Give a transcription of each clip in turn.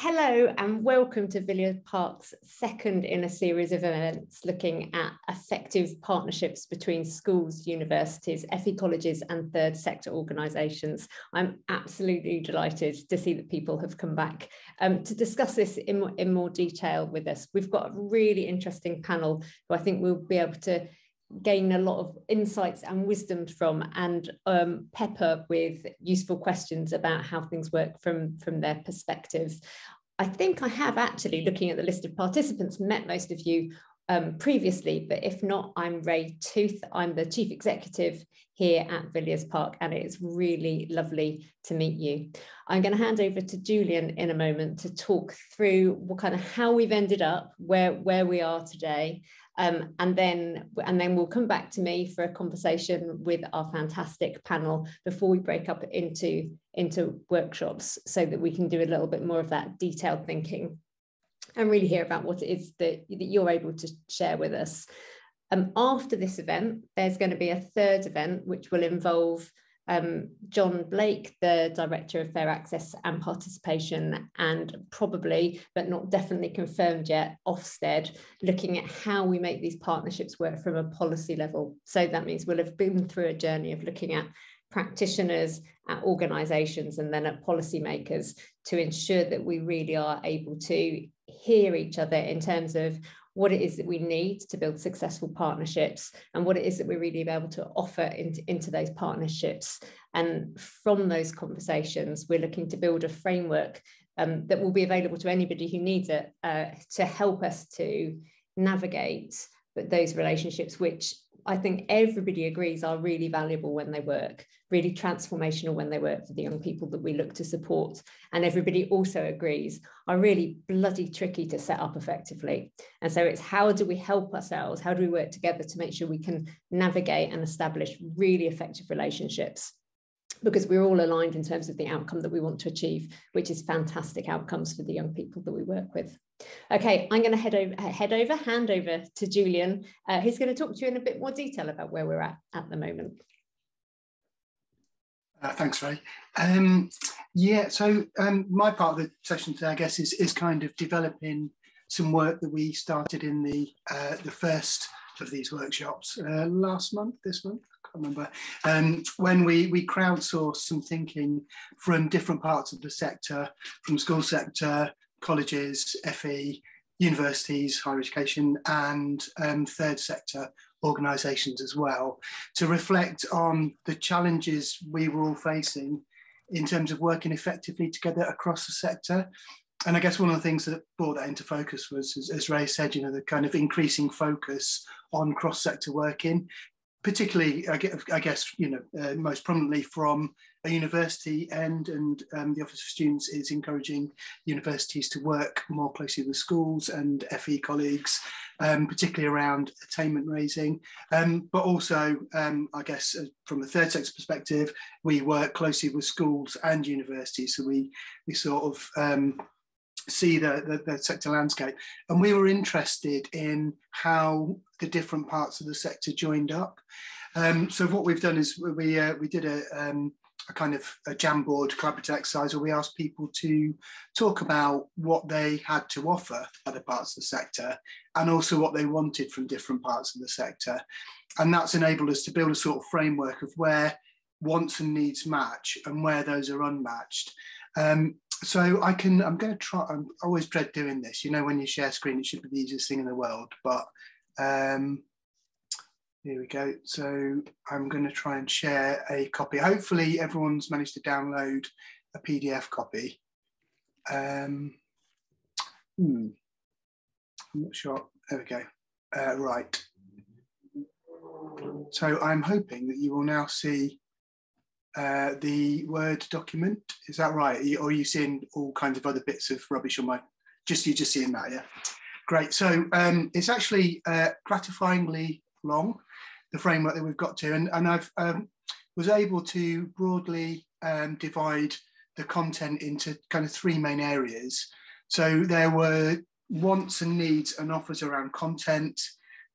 Hello and welcome to Villiers Park's second in a series of events looking at effective partnerships between schools, universities, FE colleges and third sector organisations. I'm absolutely delighted to see that people have come back um, to discuss this in, in more detail with us. We've got a really interesting panel who I think we'll be able to gain a lot of insights and wisdom from and um, pepper with useful questions about how things work from, from their perspectives. I think I have actually, looking at the list of participants, met most of you um, previously, but if not, I'm Ray Tooth. I'm the Chief Executive here at Villiers Park, and it's really lovely to meet you. I'm going to hand over to Julian in a moment to talk through what kind of how we've ended up where, where we are today, um, and then and then we'll come back to me for a conversation with our fantastic panel before we break up into into workshops so that we can do a little bit more of that detailed thinking and really hear about what it is that, that you're able to share with us. Um, after this event, there's going to be a third event which will involve um, John Blake, the Director of Fair Access and Participation, and probably, but not definitely confirmed yet, Ofsted, looking at how we make these partnerships work from a policy level. So that means we'll have been through a journey of looking at practitioners, at organisations, and then at policymakers to ensure that we really are able to hear each other in terms of what it is that we need to build successful partnerships and what it is that we're really able to offer into, into those partnerships. And from those conversations, we're looking to build a framework um, that will be available to anybody who needs it uh, to help us to navigate those relationships, which I think everybody agrees are really valuable when they work, really transformational when they work for the young people that we look to support. And everybody also agrees are really bloody tricky to set up effectively. And so it's how do we help ourselves? How do we work together to make sure we can navigate and establish really effective relationships? Because we're all aligned in terms of the outcome that we want to achieve, which is fantastic outcomes for the young people that we work with. Okay, I'm going to head over, head over, hand over to Julian, uh, who's going to talk to you in a bit more detail about where we're at at the moment. Uh, thanks, Ray. Um, yeah, so um, my part of the session today, I guess, is, is kind of developing some work that we started in the uh, the first of these workshops uh, last month, this month, can't remember, um, when we, we crowdsourced some thinking from different parts of the sector, from school sector, colleges, FE, universities, higher education, and um, third sector organisations as well, to reflect on the challenges we were all facing in terms of working effectively together across the sector. And I guess one of the things that brought that into focus was, as, as Ray said, you know, the kind of increasing focus on cross-sector working, particularly, I guess, you know, uh, most prominently from a university end, and um, the Office of Students is encouraging universities to work more closely with schools and FE colleagues, um, particularly around attainment raising. Um, but also, um, I guess, uh, from a third sector perspective, we work closely with schools and universities, so we we sort of um, see the, the, the, sector landscape. And we were interested in how the different parts of the sector joined up. Um, so what we've done is we, uh, we did a, um, a kind of a Jamboard collaborative exercise where we asked people to talk about what they had to offer other parts of the sector and also what they wanted from different parts of the sector. And that's enabled us to build a sort of framework of where wants and needs match and where those are unmatched. Um, so I can, I'm going to try, I always dread doing this. You know, when you share screen, it should be the easiest thing in the world, but um, here we go. So I'm going to try and share a copy. Hopefully everyone's managed to download a PDF copy. Um, hmm, I'm not sure. There we go. Uh, right. So I'm hoping that you will now see uh, the Word document. Is that right? Or are you seeing all kinds of other bits of rubbish on my, just you just seeing that, yeah? Great, so um, it's actually uh, gratifyingly long, the framework that we've got to, and, and I've um, was able to broadly um, divide the content into kind of three main areas. So there were wants and needs and offers around content,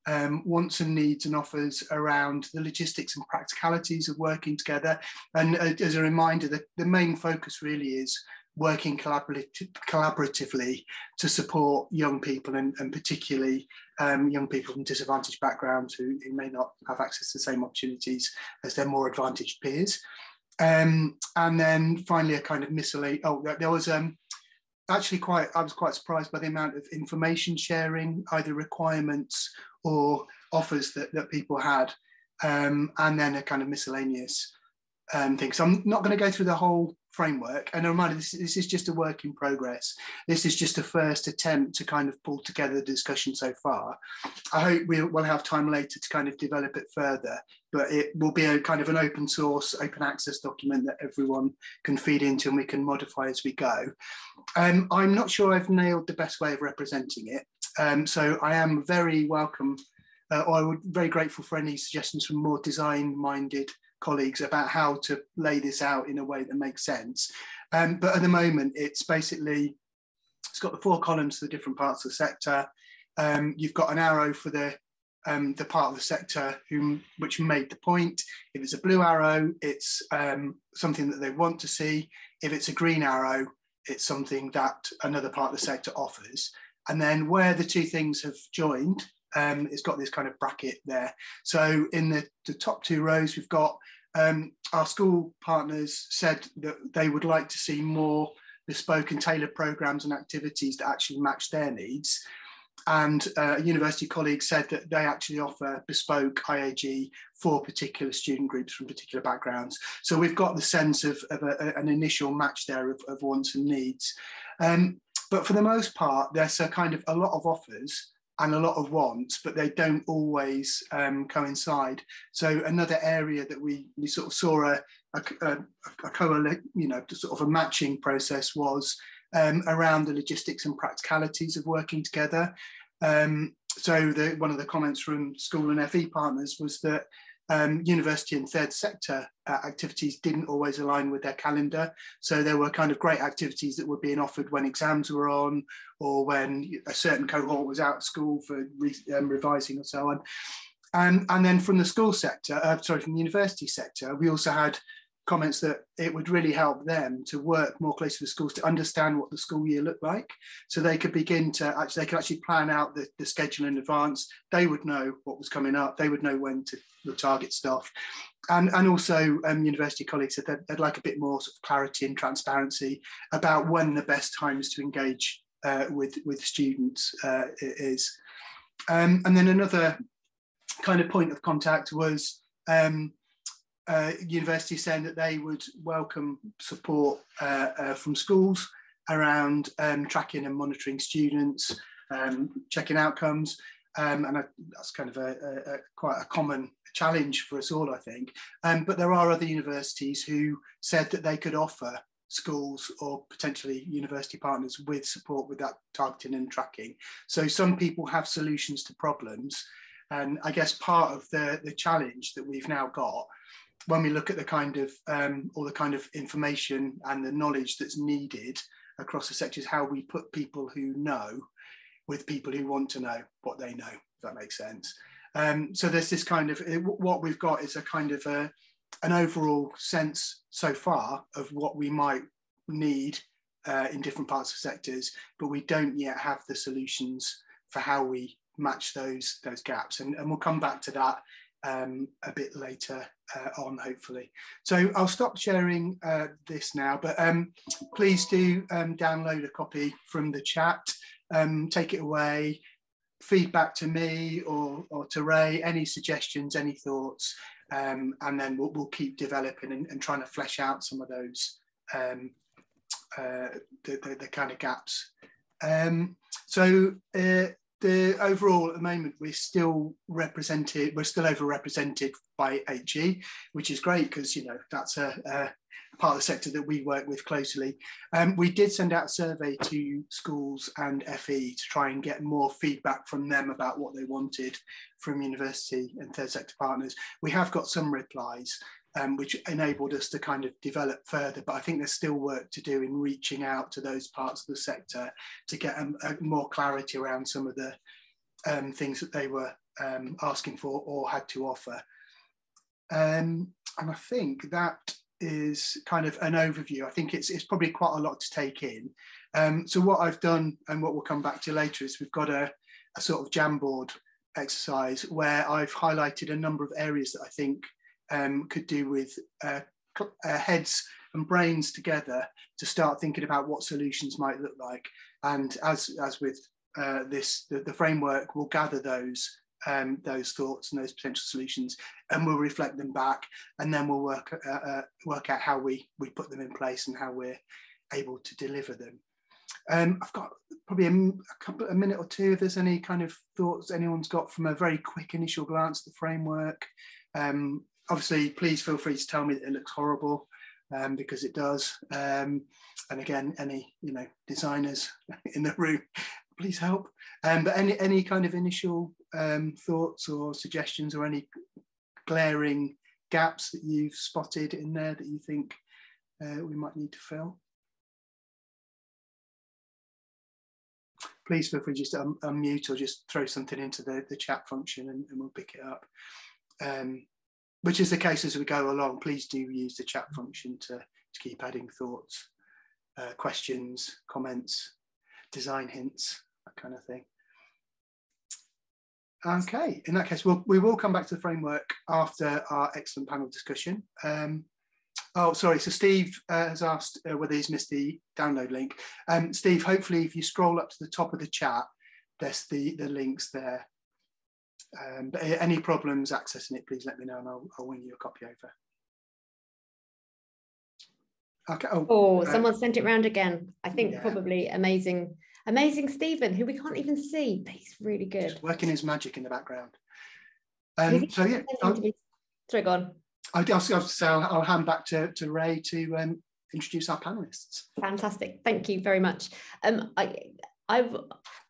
um, wants and needs and offers around the logistics and practicalities of working together. And uh, as a reminder, the, the main focus really is working collaboratively to support young people and, and particularly um, young people from disadvantaged backgrounds who, who, may not have access to the same opportunities as their more advantaged peers. Um, and then finally, a kind of miscellaneous, oh, there was um, actually quite, I was quite surprised by the amount of information sharing, either requirements or offers that, that people had. Um, and then a kind of miscellaneous um, thing. So I'm not going to go through the whole framework. And a reminder, this, this is just a work in progress. This is just a first attempt to kind of pull together the discussion so far. I hope we will have time later to kind of develop it further, but it will be a kind of an open source, open access document that everyone can feed into and we can modify as we go. Um, I'm not sure I've nailed the best way of representing it. Um, so I am very welcome uh, or I would very grateful for any suggestions from more design minded colleagues about how to lay this out in a way that makes sense. Um, but at the moment, it's basically, it's got the four columns for the different parts of the sector. Um, you've got an arrow for the um, the part of the sector whom, which made the point. If it's a blue arrow, it's um, something that they want to see. If it's a green arrow, it's something that another part of the sector offers. And then where the two things have joined, um, it's got this kind of bracket there. So in the, the top two rows, we've got um, our school partners said that they would like to see more bespoke and tailored programs and activities that actually match their needs. And uh, a university colleague said that they actually offer bespoke IAG for particular student groups from particular backgrounds. So we've got the sense of, of a, an initial match there of, of wants and needs. Um, but for the most part, there's a kind of a lot of offers and a lot of wants, but they don't always um, coincide. So another area that we we sort of saw a a, a, a you know, sort of a matching process was um, around the logistics and practicalities of working together. Um, so the, one of the comments from school and FE partners was that um, university and third sector uh, activities didn't always align with their calendar. So there were kind of great activities that were being offered when exams were on or when a certain cohort was out of school for re um, revising or so on. And, and then from the school sector, uh, sorry, from the university sector, we also had comments that it would really help them to work more closely with schools to understand what the school year looked like. So they could begin to actually they could actually plan out the, the schedule in advance. They would know what was coming up. They would know when to target stuff. And and also um, university colleagues said that they'd like a bit more sort of clarity and transparency about when the best times to engage uh, with with students uh, is. Um, and then another kind of point of contact was um, uh, university saying that they would welcome support uh, uh, from schools around um, tracking and monitoring students, um, checking outcomes. Um, and I, that's kind of a, a, a, quite a common challenge for us all, I think. Um, but there are other universities who said that they could offer schools or potentially university partners with support with that targeting and tracking. So some people have solutions to problems. And I guess part of the, the challenge that we've now got when we look at the kind of um, all the kind of information and the knowledge that's needed across the sectors, how we put people who know with people who want to know what they know, if that makes sense. Um, so there's this kind of what we've got is a kind of a, an overall sense so far of what we might need uh, in different parts of sectors, but we don't yet have the solutions for how we match those those gaps, and, and we'll come back to that um, a bit later uh, on, hopefully. So I'll stop sharing uh, this now, but um, please do um, download a copy from the chat, um, take it away, feedback to me or, or to Ray, any suggestions, any thoughts, um, and then we'll, we'll, keep developing and, and, trying to flesh out some of those, um, uh, the, the, the, kind of gaps. so uh, the overall at the moment we're still represented we're still overrepresented by HE which is great because you know that's a, a, part of the sector that we work with closely. Um, we did send out a survey to schools and FE to try and get more feedback from them about what they wanted from university and third sector partners. We have got some replies um, which enabled us to kind of develop further. But I think there's still work to do in reaching out to those parts of the sector to get a, a more clarity around some of the um, things that they were um, asking for or had to offer. Um, and I think that is kind of an overview. I think it's it's probably quite a lot to take in. Um, so what I've done and what we'll come back to later is we've got a, a sort of Jamboard exercise where I've highlighted a number of areas that I think um, could do with uh, uh, heads and brains together to start thinking about what solutions might look like. And as as with uh, this, the, the framework will gather those um, those thoughts and those potential solutions, and we'll reflect them back, and then we'll work uh, uh, work out how we we put them in place and how we're able to deliver them. Um, I've got probably a, a, couple a minute or two if there's any kind of thoughts anyone's got from a very quick initial glance at the framework. Um, obviously, please feel free to tell me that it looks horrible um, because it does. Um, and again, any you know designers in the room, please help. Um, but any any kind of initial um, thoughts or suggestions or any glaring gaps that you've spotted in there that you think uh, we might need to fill? Please feel free just to un unmute or just throw something into the, the chat function and, and we'll pick it up. Um, which is the case as we go along. Please do use the chat function to, to keep adding thoughts, uh, questions, comments, design hints, that kind of thing. Okay, in that case, we'll, we will come back to the framework after our excellent panel discussion. Um, oh, sorry, so Steve uh, has asked uh, whether he's missed the download link. Um, Steve, hopefully if you scroll up to the top of the chat, there's the, the links there. Um, but any problems accessing it, please let me know and I'll, I'll wing you a copy over. Okay. Oh, oh uh, someone sent it round again. I think yeah. probably amazing amazing Stephen, who we can't even see, but he's really good. Just working his magic in the background. Um, so yeah, I'll, sorry, go on. I'll, I'll, I'll, I'll hand back to, to Ray to um, introduce our panelists. Fantastic, thank you very much. Um, I, I,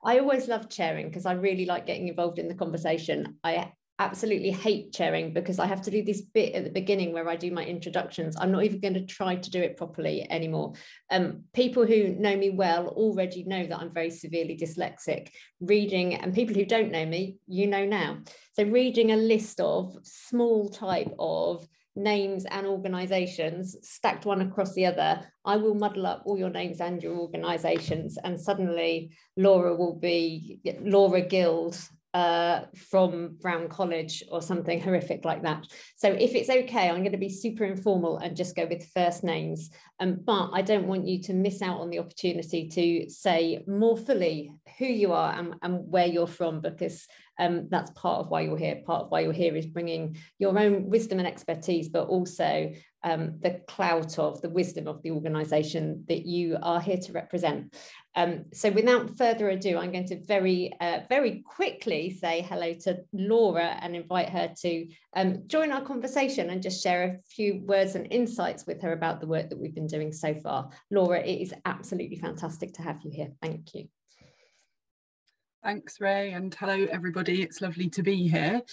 I always love chairing because I really like getting involved in the conversation. I absolutely hate chairing because I have to do this bit at the beginning where I do my introductions. I'm not even going to try to do it properly anymore. Um, people who know me well already know that I'm very severely dyslexic. Reading, and people who don't know me, you know now. So reading a list of small type of names and organizations stacked one across the other, I will muddle up all your names and your organizations. And suddenly Laura will be Laura Guild uh, from Brown College or something horrific like that. So if it's okay, I'm going to be super informal and just go with first names. Um, but I don't want you to miss out on the opportunity to say more fully who you are and, and where you're from, because um, that's part of why you're here. Part of why you're here is bringing your own wisdom and expertise, but also um, the clout of the wisdom of the organisation that you are here to represent. Um, so without further ado, I'm going to very, uh, very quickly say hello to Laura and invite her to um, join our conversation and just share a few words and insights with her about the work that we've been doing so far. Laura, it is absolutely fantastic to have you here. Thank you. Thanks, Ray, and hello, everybody. It's lovely to be here.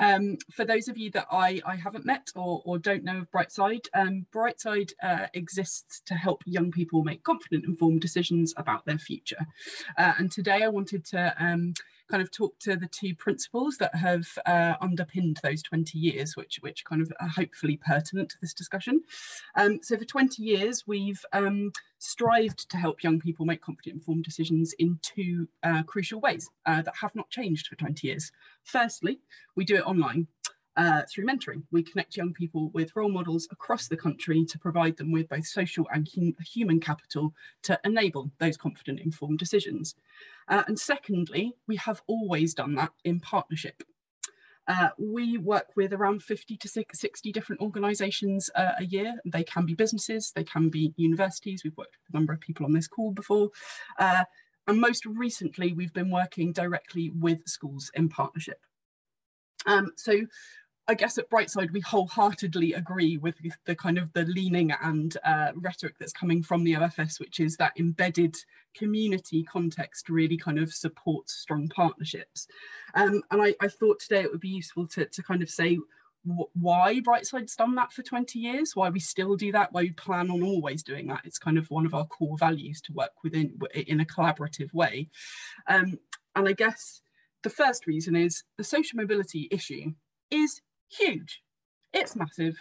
Um, for those of you that I, I haven't met or, or don't know of Brightside, um, Brightside uh, exists to help young people make confident, informed decisions about their future. Uh, and today I wanted to um, kind of talk to the two principles that have uh, underpinned those 20 years, which, which kind of are hopefully pertinent to this discussion. Um, so for 20 years, we've um, strived to help young people make confident, informed decisions in two uh, crucial ways uh, that have not changed for 20 years. Firstly, we do it online. Uh, through mentoring. We connect young people with role models across the country to provide them with both social and hum human capital to enable those confident, informed decisions. Uh, and secondly, we have always done that in partnership. Uh, we work with around 50 to 60 different organisations uh, a year. They can be businesses, they can be universities. We've worked with a number of people on this call before. Uh, and most recently, we've been working directly with schools in partnership. Um, so I guess at Brightside, we wholeheartedly agree with the kind of the leaning and uh, rhetoric that's coming from the OFS, which is that embedded community context really kind of supports strong partnerships. Um, and I, I, thought today it would be useful to, to kind of say why Brightside's done that for 20 years, why we still do that, why we plan on always doing that. It's kind of one of our core values to work within in a collaborative way. Um, and I guess the first reason is the social mobility issue is huge. It's massive.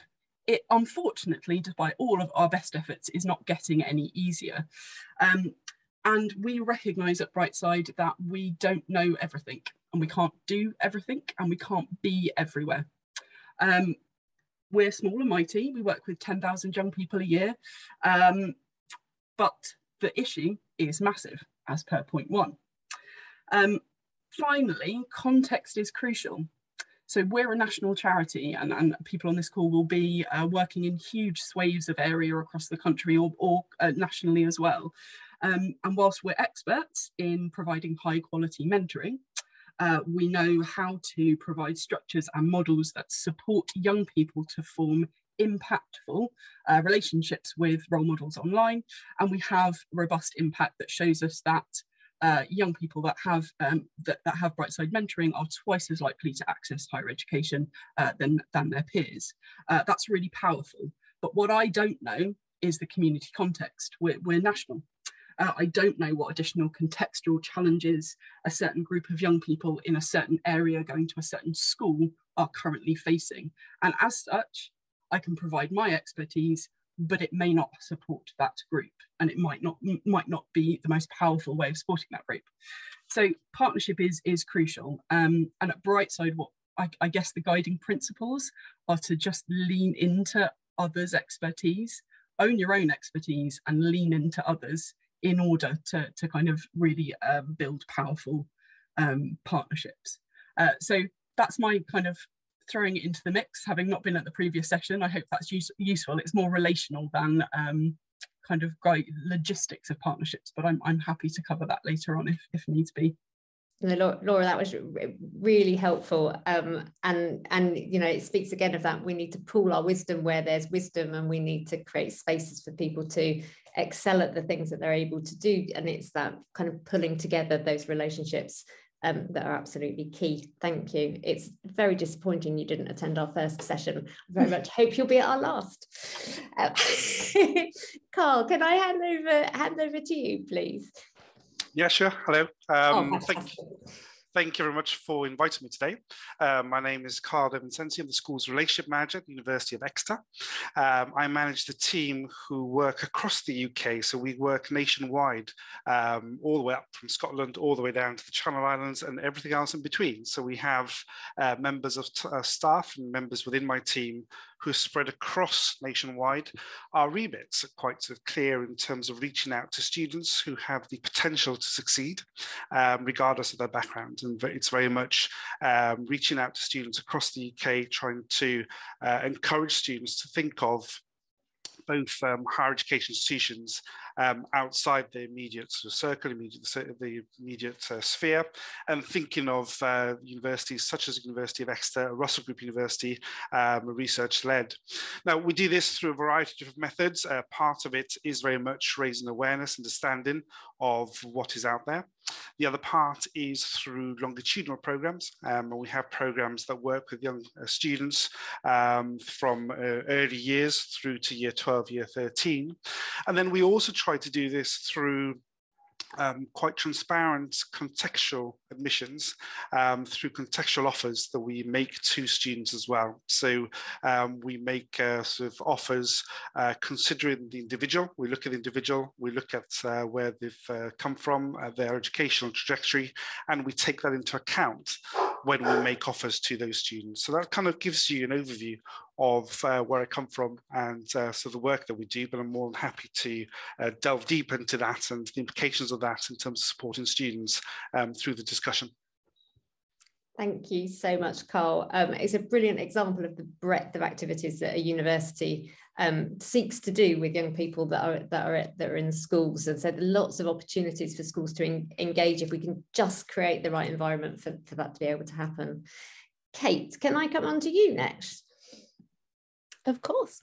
it unfortunately, despite all of our best efforts, is not getting any easier. Um, and we recognise at Brightside that we don't know everything and we can't do everything and we can't be everywhere. Um, we're small and mighty. We work with 10,000 young people a year. Um, but the issue is massive, as per point one. Um, finally, context is crucial. So we're a national charity and, and people on this call will be uh, working in huge swathes of area across the country or, or uh, nationally as well. Um, and whilst we're experts in providing high quality mentoring, uh, we know how to provide structures and models that support young people to form impactful uh, relationships with role models online. And we have robust impact that shows us that uh, young people that have um, that, that, have Brightside mentoring are twice as likely to access higher education uh, than, than their peers. Uh, that's really powerful. But what I don't know is the community context. We're, we're national. Uh, I don't know what additional contextual challenges a certain group of young people in a certain area going to a certain school are currently facing. And as such, I can provide my expertise, but it may not support that group and it might not might not be the most powerful way of supporting that group. So partnership is is crucial. Um, and at Brightside, what I, I guess the guiding principles are to just lean into others' expertise, own your own expertise and lean into others in order to, to kind of really um, build powerful um, partnerships. Uh, so that's my kind of throwing it into the mix, having not been at the previous session. I hope that's use, useful. It's more relational than um, kind of logistics of partnerships, but I'm, I'm happy to cover that later on if, if needs be. Laura, that was really helpful, um, and and you know it speaks again of that we need to pool our wisdom where there's wisdom, and we need to create spaces for people to excel at the things that they're able to do, and it's that kind of pulling together those relationships um, that are absolutely key. Thank you. It's very disappointing you didn't attend our first session. I very much hope you'll be at our last. Uh, Carl, can I hand over hand over to you, please? Yeah, sure. Hello. Um, oh, thank, you very much for inviting me today. Uh, my name is Carl De Vincenti. I'm the school's relationship manager at the University of Exeter. Um, I manage the team who work across the UK. So we work nationwide, um, all the way up from Scotland, all the way down to the Channel Islands and everything else in between. So we have uh, members of uh, staff and members within my team who are spread across nationwide. Our remits are quite sort of clear in terms of reaching out to students who have the potential to succeed, um, regardless of their background. And it's very much um, reaching out to students across the UK, trying to uh, encourage students to think of both um, higher education institutions um, outside the immediate sort of circle, immediate, the immediate uh, sphere, and thinking of uh, universities such as the University of Exeter, Russell Group University, um, research-led. Now, we do this through a variety of different methods. Uh, part of it is very much raising awareness, understanding of what is out there. The other part is through longitudinal programs. Um, we have programs that work with young uh, students um, from uh, early years through to year 12, year 13. And then we also try to do this through um, quite transparent contextual admissions um, through contextual offers that we make to students as well. So um, we make uh, sort of offers uh, considering the individual. We look at the individual, we look at uh, where they've uh, come from, uh, their educational trajectory, and we take that into account when we make offers to those students. So that kind of gives you an overview of uh, where I come from and uh, so the work that we do, but I'm more than happy to uh, delve deep into that and the implications of that in terms of supporting students um, through the discussion. Thank you so much, Carl. Um, it's a brilliant example of the breadth of activities that a university um, seeks to do with young people that are that are that are in schools, and so lots of opportunities for schools to en engage if we can just create the right environment for, for that to be able to happen. Kate, can I come on to you next? Of course.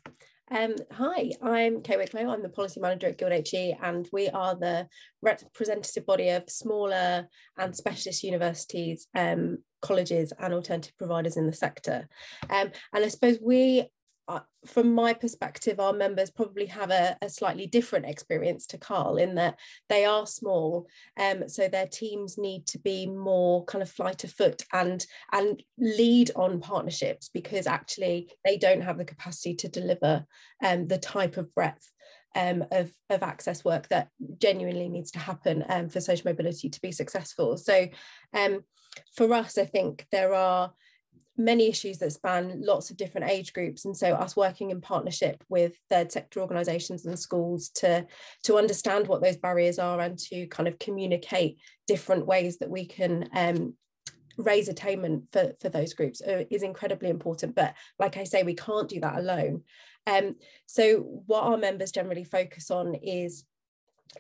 Um, hi, I'm Kate Wicklow. I'm the policy manager at Guild HE, and we are the representative body of smaller and specialist universities, um, colleges, and alternative providers in the sector. Um, and I suppose we uh, from my perspective, our members probably have a, a, slightly different experience to Carl in that they are small, um, so their teams need to be more kind of flight of foot and and lead on partnerships because actually they don't have the capacity to deliver um, the type of breadth um, of, of access work that genuinely needs to happen um, for social mobility to be successful. So um, for us, I think there are many issues that span lots of different age groups. And so us working in partnership with third sector organizations and schools to to understand what those barriers are and to kind of communicate different ways that we can um, raise attainment for, for those groups uh, is incredibly important. But like i say we can't do that alone. Um, so what our members generally focus on is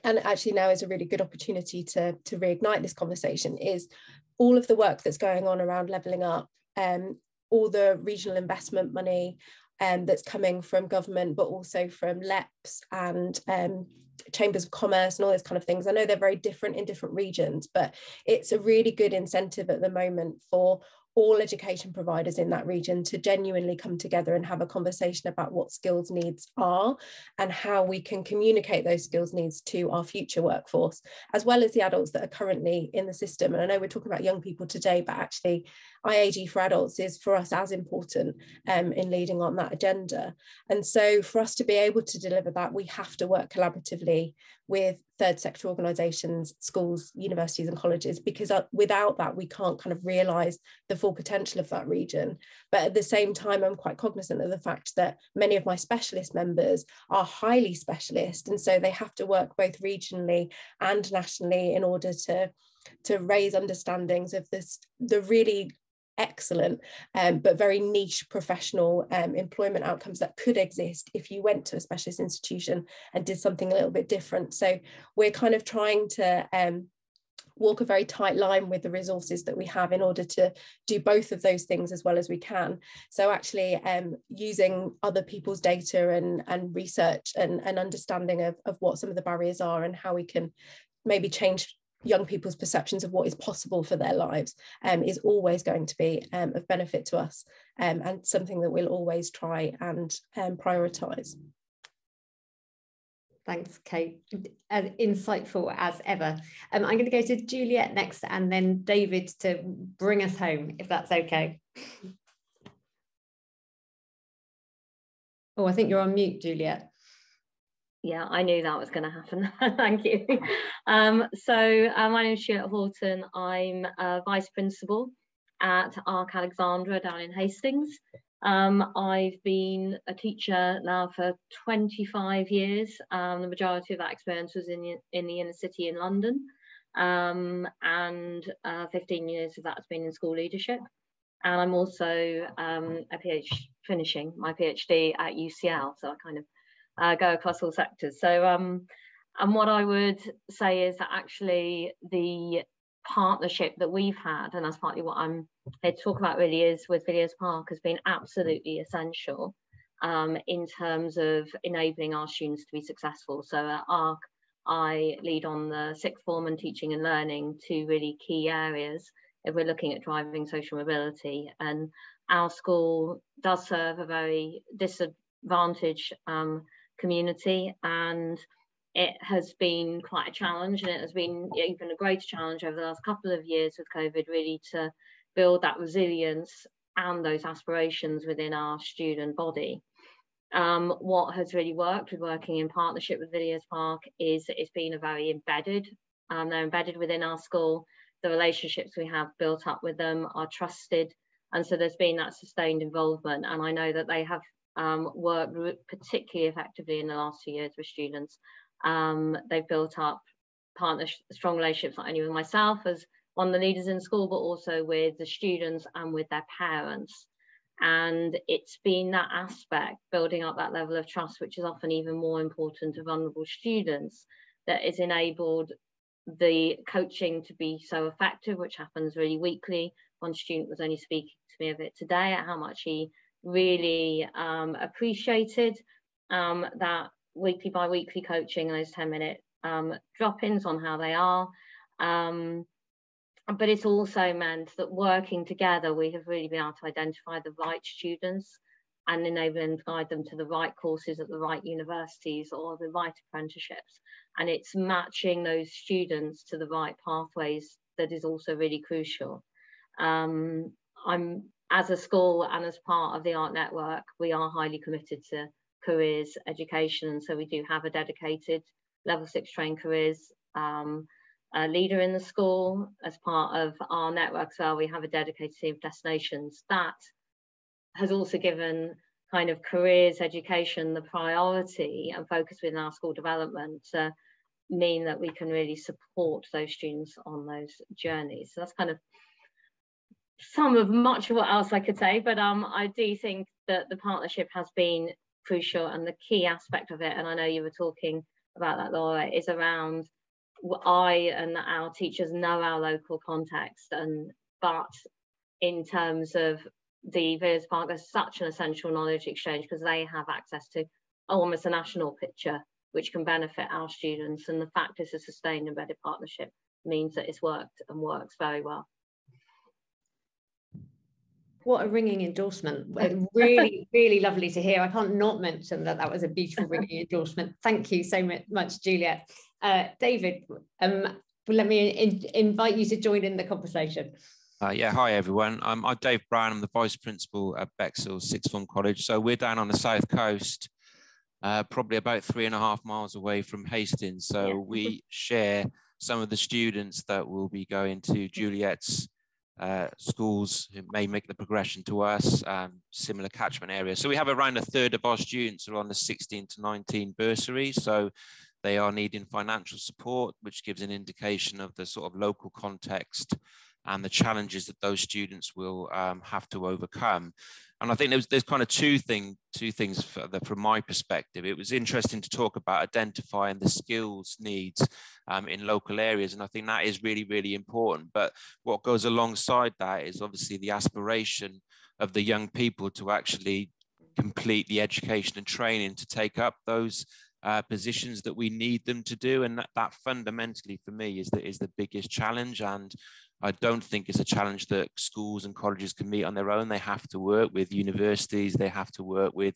and actually now is a really good opportunity to, to reignite this conversation is all of the work that's going on around levelling up um, all the regional investment money um, that's coming from government, but also from LEPs and um, chambers of commerce and all those kind of things. I know they're very different in different regions, but it's a really good incentive at the moment for all education providers in that region to genuinely come together and have a conversation about what skills needs are and how we can communicate those skills needs to our future workforce, as well as the adults that are currently in the system. And I know we're talking about young people today, but actually IAG for adults is for us as important um, in leading on that agenda. And so for us to be able to deliver that, we have to work collaboratively with third sector organisations, schools, universities and colleges, because uh, without that, we can't kind of realise the full potential of that region. But at the same time, I'm quite cognizant of the fact that many of my specialist members are highly specialist. And so they have to work both regionally and nationally in order to to raise understandings of this the really excellent um, but very niche professional um, employment outcomes that could exist if you went to a specialist institution and did something a little bit different so we're kind of trying to um, walk a very tight line with the resources that we have in order to do both of those things as well as we can. So actually um, using other people's data and, and research and, and understanding of, of what some of the barriers are and how we can maybe change young people's perceptions of what is possible for their lives um, is always going to be um, of benefit to us um, and something that we'll always try and um, prioritise. Thanks, Kate. As insightful as ever. Um, I'm going to go to Juliet next and then David to bring us home, if that's okay. Oh, I think you're on mute, Juliet. Yeah, I knew that was going to happen. Thank you. Um, so uh, my name is Juliet Horton. I'm a vice principal at Ark Alexandra down in Hastings. Um, I've been a teacher now for 25 years. Um, the majority of that experience was in the, in the inner city in London. Um, and uh, 15 years of that has been in school leadership. And I'm also um, a PhD finishing my PhD at UCL. So I kind of uh, go across all sectors. So, um, and what I would say is that actually the partnership that we've had, and that's partly what I'm here to talk about really, is with Villiers Park has been absolutely essential um, in terms of enabling our students to be successful. So at Ark, I lead on the sixth form and teaching and learning, two really key areas if we're looking at driving social mobility. And our school does serve a very disadvantaged um, community and it has been quite a challenge and it has been even a greater challenge over the last couple of years with COVID really to build that resilience and those aspirations within our student body. Um, what has really worked with working in partnership with Villiers Park is it's been a very embedded, um, they're embedded within our school. The relationships we have built up with them are trusted. And so there's been that sustained involvement. And I know that they have um, worked particularly effectively in the last two years with students. Um, they've built up partner strong relationships not only with myself as one of the leaders in school, but also with the students and with their parents. And it's been that aspect, building up that level of trust, which is often even more important to vulnerable students, that has enabled the coaching to be so effective, which happens really weekly. One student was only speaking to me of it today at how much he really um, appreciated um, that weekly by weekly coaching, those 10 minute um, drop ins on how they are. Um, but it's also meant that working together, we have really been able to identify the right students and enable and guide them to the right courses at the right universities or the right apprenticeships. And it's matching those students to the right pathways that is also really crucial. Um, I'm as a school and as part of the Ark network, we are highly committed to careers education. So we do have a dedicated level six trained careers um, leader in the school. As part of our network as well, we have a dedicated team of destinations. That has also given kind of careers education the priority and focus within our school development to mean that we can really support those students on those journeys. So that's kind of some of much of what else I could say, but um, I do think that the partnership has been crucial and the key aspect of it, and I know you were talking about that, Laura, is around I and our teachers know our local context, and but in terms of the Villiers Park, there's such an essential knowledge exchange because they have access to almost a national picture, which can benefit our students. And the fact it's a sustained embedded partnership means that it's worked and works very well. What a ringing endorsement. really, really lovely to hear. I can't not mention that that was a beautiful ringing endorsement. Thank you so much, Juliet. Uh, David, um, let me in invite you to join in the conversation. Uh, yeah, hi everyone. I'm Dave Brown. I'm the Vice Principal at Bexhill Sixth Form College. So we're down on the south coast, uh, probably about three and a half miles away from Hastings. So yeah. we share some of the students that will be going to Juliet's uh, schools who may make the progression to us, um, similar catchment area. So we have around a third of our students are on the 16 to 19 bursary. So they are needing financial support, which gives an indication of the sort of local context and the challenges that those students will um, have to overcome. And I think there's, there's kind of two thing two things the, from my perspective. It was interesting to talk about identifying the skills needs um, in local areas, and I think that is really really important. But what goes alongside that is obviously the aspiration of the young people to actually complete the education and training to take up those uh, positions that we need them to do, and that, that fundamentally for me is the is the biggest challenge. And I don't think it's a challenge that schools and colleges can meet on their own. They have to work with universities. They have to work with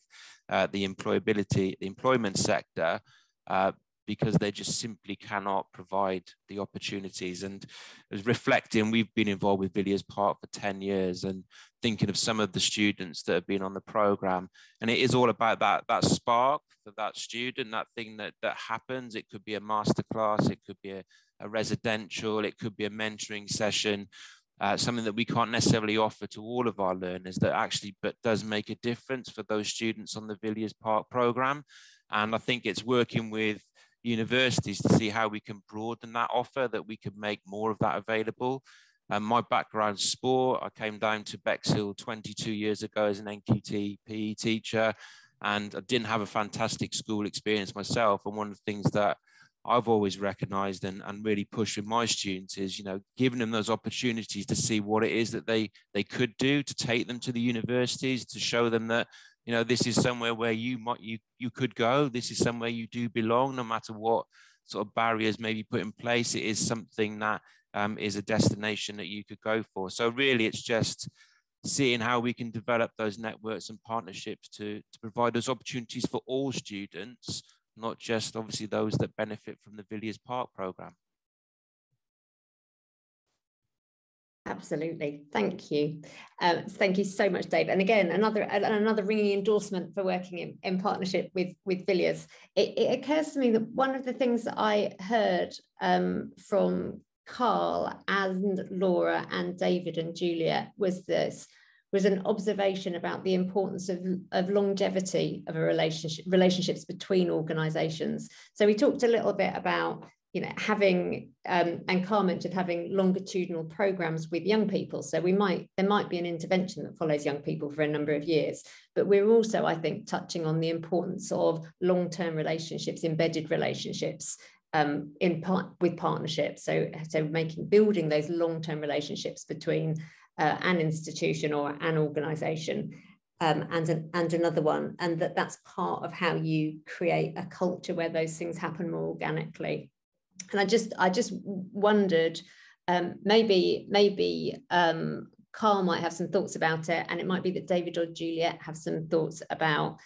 uh, the employability, the employment sector, uh, because they just simply cannot provide the opportunities. And as reflecting, we've been involved with Villiers Park for 10 years and thinking of some of the students that have been on the program. And it is all about that, that spark for that student, that thing that, that happens. It could be a masterclass, it could be a, a residential, it could be a mentoring session, uh, something that we can't necessarily offer to all of our learners that actually but does make a difference for those students on the Villiers Park program. And I think it's working with universities to see how we can broaden that offer, that we could make more of that available. Um, my background sport, I came down to Bexhill 22 years ago as an NQT PE teacher, and I didn't have a fantastic school experience myself. And one of the things that I've always recognized and, and really pushed with my students is, you know, giving them those opportunities to see what it is that they they could do to take them to the universities, to show them that, you know, this is somewhere where you might you you could go. This is somewhere you do belong, no matter what sort of barriers may be put in place. It is something that um, is a destination that you could go for. So really it's just seeing how we can develop those networks and partnerships to, to provide those opportunities for all students not just obviously those that benefit from the Villiers Park programme. Absolutely, thank you. Um, thank you so much, Dave. And again, another another ringing endorsement for working in, in partnership with with Villiers. It, it occurs to me that one of the things that I heard um, from Carl and Laura and David and Julia was this was an observation about the importance of, of longevity of a relationship relationships between organizations so we talked a little bit about you know having um, and Carl mentioned having longitudinal programs with young people so we might there might be an intervention that follows young people for a number of years but we're also i think touching on the importance of long-term relationships embedded relationships um, in part with partnerships so so making building those long-term relationships between uh, an institution or an organization um, and, an, and another one. And that that's part of how you create a culture where those things happen more organically. And I just, I just wondered, um, maybe, maybe um, Carl might have some thoughts about it, and it might be that David or Juliet have some thoughts about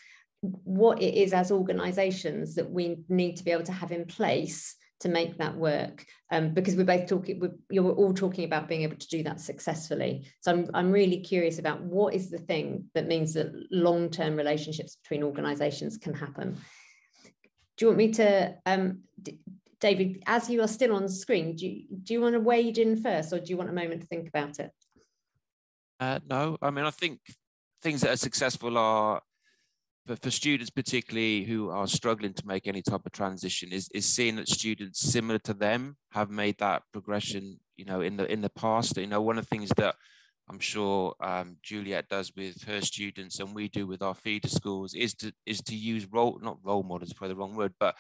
what it is as organisations that we need to be able to have in place to make that work. Um, because we're both talking we're, you're all talking about being able to do that successfully. So I'm, I'm really curious about what is the thing that means that long-term relationships between organizations can happen. Do you want me to um, david as you are still on screen do you, do you want to wade in first or do you want a moment to think about it? Uh, no i mean i think things that are successful are for, for students particularly who are struggling to make any type of transition is, is seeing that students similar to them have made that progression you know in the in the past. You know one of the things that i'm sure um, juliet does with her students and we do with our feeder schools is to is to use role not role models for the wrong word but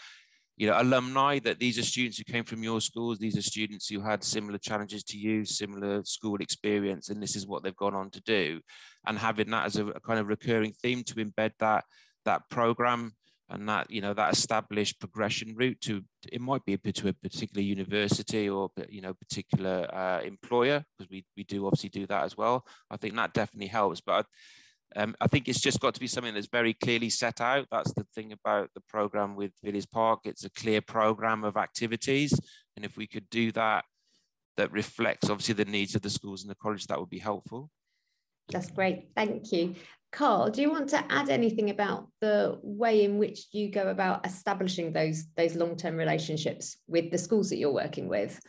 you know alumni that these are students who came from your schools these are students who had similar challenges to you similar school experience and this is what they've gone on to do. And having that as a, a kind of recurring theme to embed that that program and that you know that established progression route to it might be to a particular university or you know particular uh, employer because we, we do obviously do that as well. I think that definitely helps but um, I think it's just got to be something that's very clearly set out. That's the thing about the program with Villiers Park. It's a clear program of activities. And if we could do that, that reflects obviously the needs of the schools and the college, that would be helpful. That's great. Thank you. Carl, do you want to add anything about the way in which you go about establishing those, those long-term relationships with the schools that you're working with?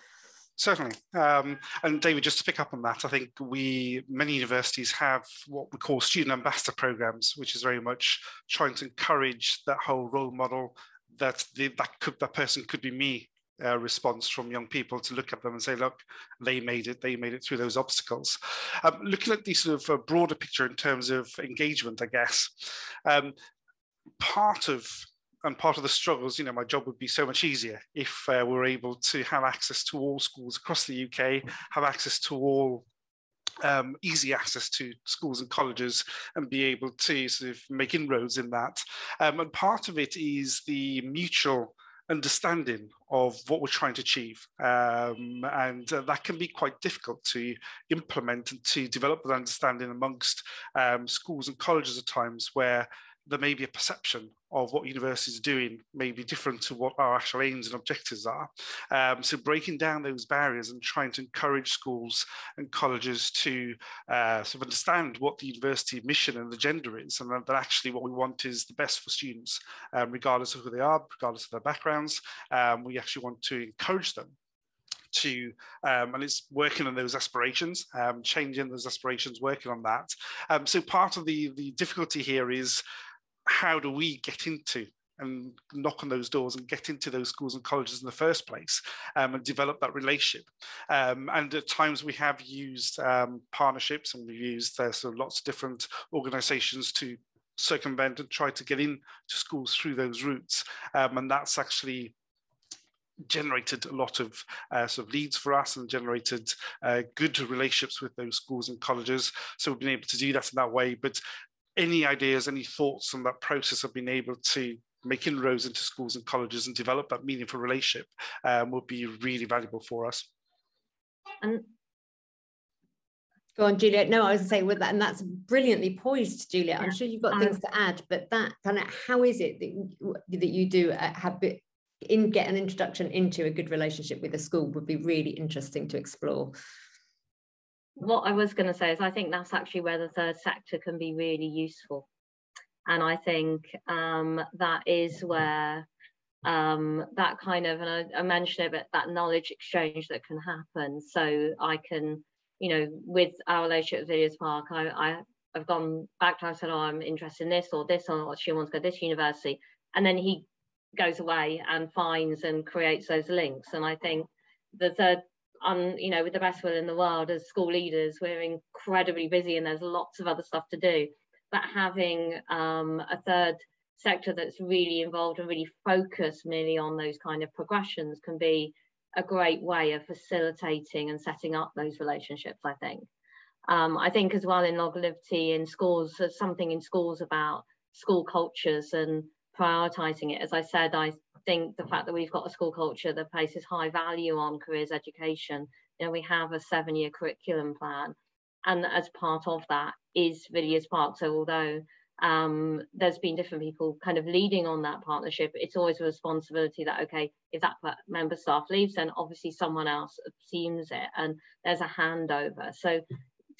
Certainly. Um, and David, just to pick up on that, I think we, many universities have what we call student ambassador programs, which is very much trying to encourage that whole role model that the, that could, that person could be me uh, response from young people to look at them and say, look, they made it, they made it through those obstacles. Um, looking at the sort of a broader picture in terms of engagement, I guess, um, part of and part of the struggles, you know, my job would be so much easier if uh, we were able to have access to all schools across the UK, have access to all um, easy access to schools and colleges and be able to sort of make inroads in that. Um, and part of it is the mutual understanding of what we're trying to achieve. Um, and uh, that can be quite difficult to implement and to develop that understanding amongst um, schools and colleges at times where there may be a perception of what universities are doing may be different to what our actual aims and objectives are. Um, so breaking down those barriers and trying to encourage schools and colleges to uh, sort of understand what the university mission and agenda is, and that, actually what we want is the best for students, um, regardless of who they are, regardless of their backgrounds. Um, we actually want to encourage them to, um, and it's working on those aspirations, um, changing those aspirations, working on that. Um, so part of the the difficulty here is how do we get into and knock on those doors and get into those schools and colleges in the first place um, and develop that relationship. Um, and at times we have used um, partnerships and we've used uh, so lots of different organizations to circumvent and try to get in into schools through those routes. Um, and that's actually generated a lot of uh, sort of leads for us and generated uh, good relationships with those schools and colleges. So we've been able to do that in that way. But any ideas, any thoughts on that process of being able to make inroads into schools and colleges and develop that meaningful relationship um, would be really valuable for us. And Go on, Juliet. No, I was saying with that, and that's brilliantly poised, Juliet. I'm sure you've got um, things to add, but that kind of how is it that, that you do uh, have in get an introduction into a good relationship with a school would be really interesting to explore what I was going to say is I think that's actually where the third sector can be really useful. And I think um, that is where um, that kind of, and I, I mentioned it, but that knowledge exchange that can happen. So I can, you know, with our relationship with Villiers Park, I, I, have gone back to, I said, oh, I'm interested in this or this, or she wants to go to this university. And then he goes away and finds and creates those links. And I think the third on you know with the best will in the world as school leaders we're incredibly busy and there's lots of other stuff to do. But having um, a third sector that's really involved and really focused merely on those kind of progressions can be a great way of facilitating and setting up those relationships i think. Um, i think as well in log liberty in schools there's something in schools about school cultures and prioritizing it. As i said i think the fact that we've got a school culture that places high value on careers education, you know, we have a seven year curriculum plan and as part of that is Villiers Park. So although um, there's been different people kind of leading on that partnership, it's always a responsibility that, okay, if that member staff leaves, then obviously someone else assumes it and there's a handover. So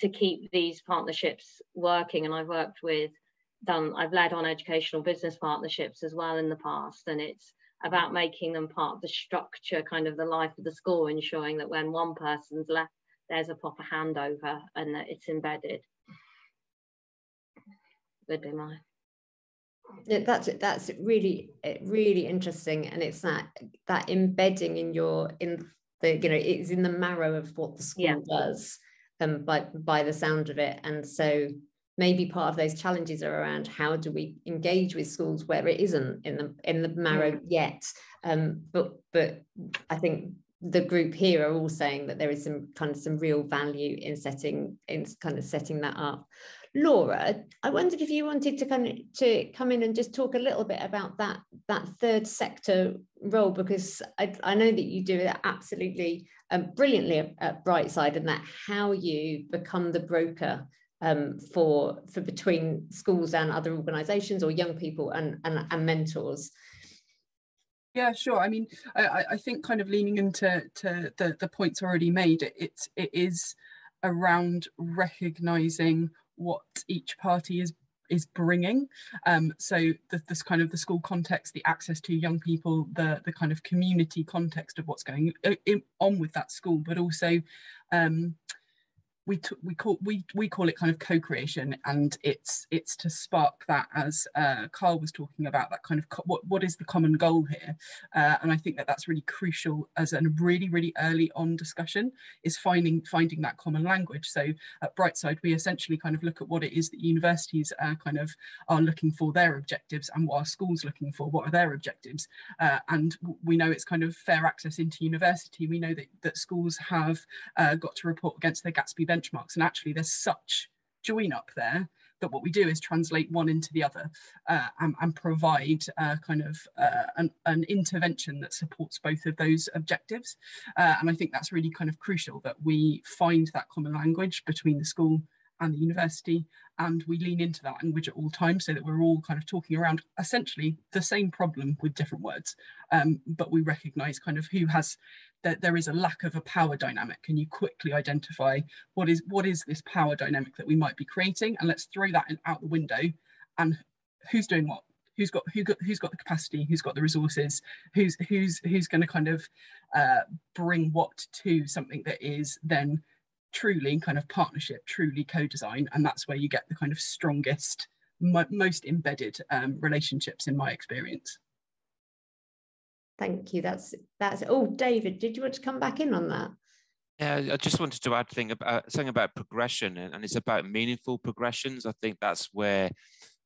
to keep these partnerships working, and I've worked with, done, I've led on educational business partnerships as well in the past, and it's about making them part of the structure, kind of the life of the school, ensuring that when one person's left, there's a proper handover and that it's embedded. Would be my that's that's really really interesting and it's that that embedding in your in the you know it's in the marrow of what the school yeah. does um by by the sound of it and so maybe part of those challenges are around how do we engage with schools where it isn't in the in the marrow mm. yet um but but i think the group here are all saying that there is some kind of some real value in setting in kind of setting that up. Laura, I wondered if you wanted to kind of to come in and just talk a little bit about that that third sector role because I, I know that you do it absolutely um, brilliantly at, at Brightside and that how you become the broker um, for for between schools and other organisations or young people and, and, and mentors. Yeah, sure. I mean, I, I think kind of leaning into to the, the points already made, it, it, is around recognizing what each party is is bringing. Um, so the, this kind of the school context, the access to young people, the the kind of community context of what's going uh, on with that school, but also um, we we call we we call it kind of co-creation and it's it's to spark that as uh, Carl was talking about that kind of what what is the common goal here? Uh, and I think that that's really crucial as a really really early on discussion is finding finding that common language. So at Brightside we essentially kind of look at what it is that universities uh, kind of are looking for their objectives and what are schools looking for what are their objectives. Uh, and we know it's kind of fair access into university. We know that that schools have uh, got to report against their Gatsby benchmarks. And actually, there's such join up there that what we do is translate one into the other uh, and, and, provide uh, kind of uh, an, an, intervention that supports both of those objectives. Uh, and I think that's really kind of crucial that we find that common language between the school and the university and we lean into that language at all times so that we're all kind of talking around essentially the same problem with different words. Um, but we recognize kind of who has that there is a lack of a power dynamic. Can you quickly identify what is what is this power dynamic that we might be creating? And let's throw that in, out the window. And who's doing what? Who's got who got who's got the capacity? Who's got the resources? Who's who's who's going to kind of uh, bring what to something that is then truly kind of partnership, truly co-design, and that's where you get the kind of strongest, mo most embedded um, relationships in my experience. Thank you. That's that's. Oh, David, did you want to come back in on that? Yeah, I just wanted to add thing about something about progression, and, and it's about meaningful progressions. I think that's where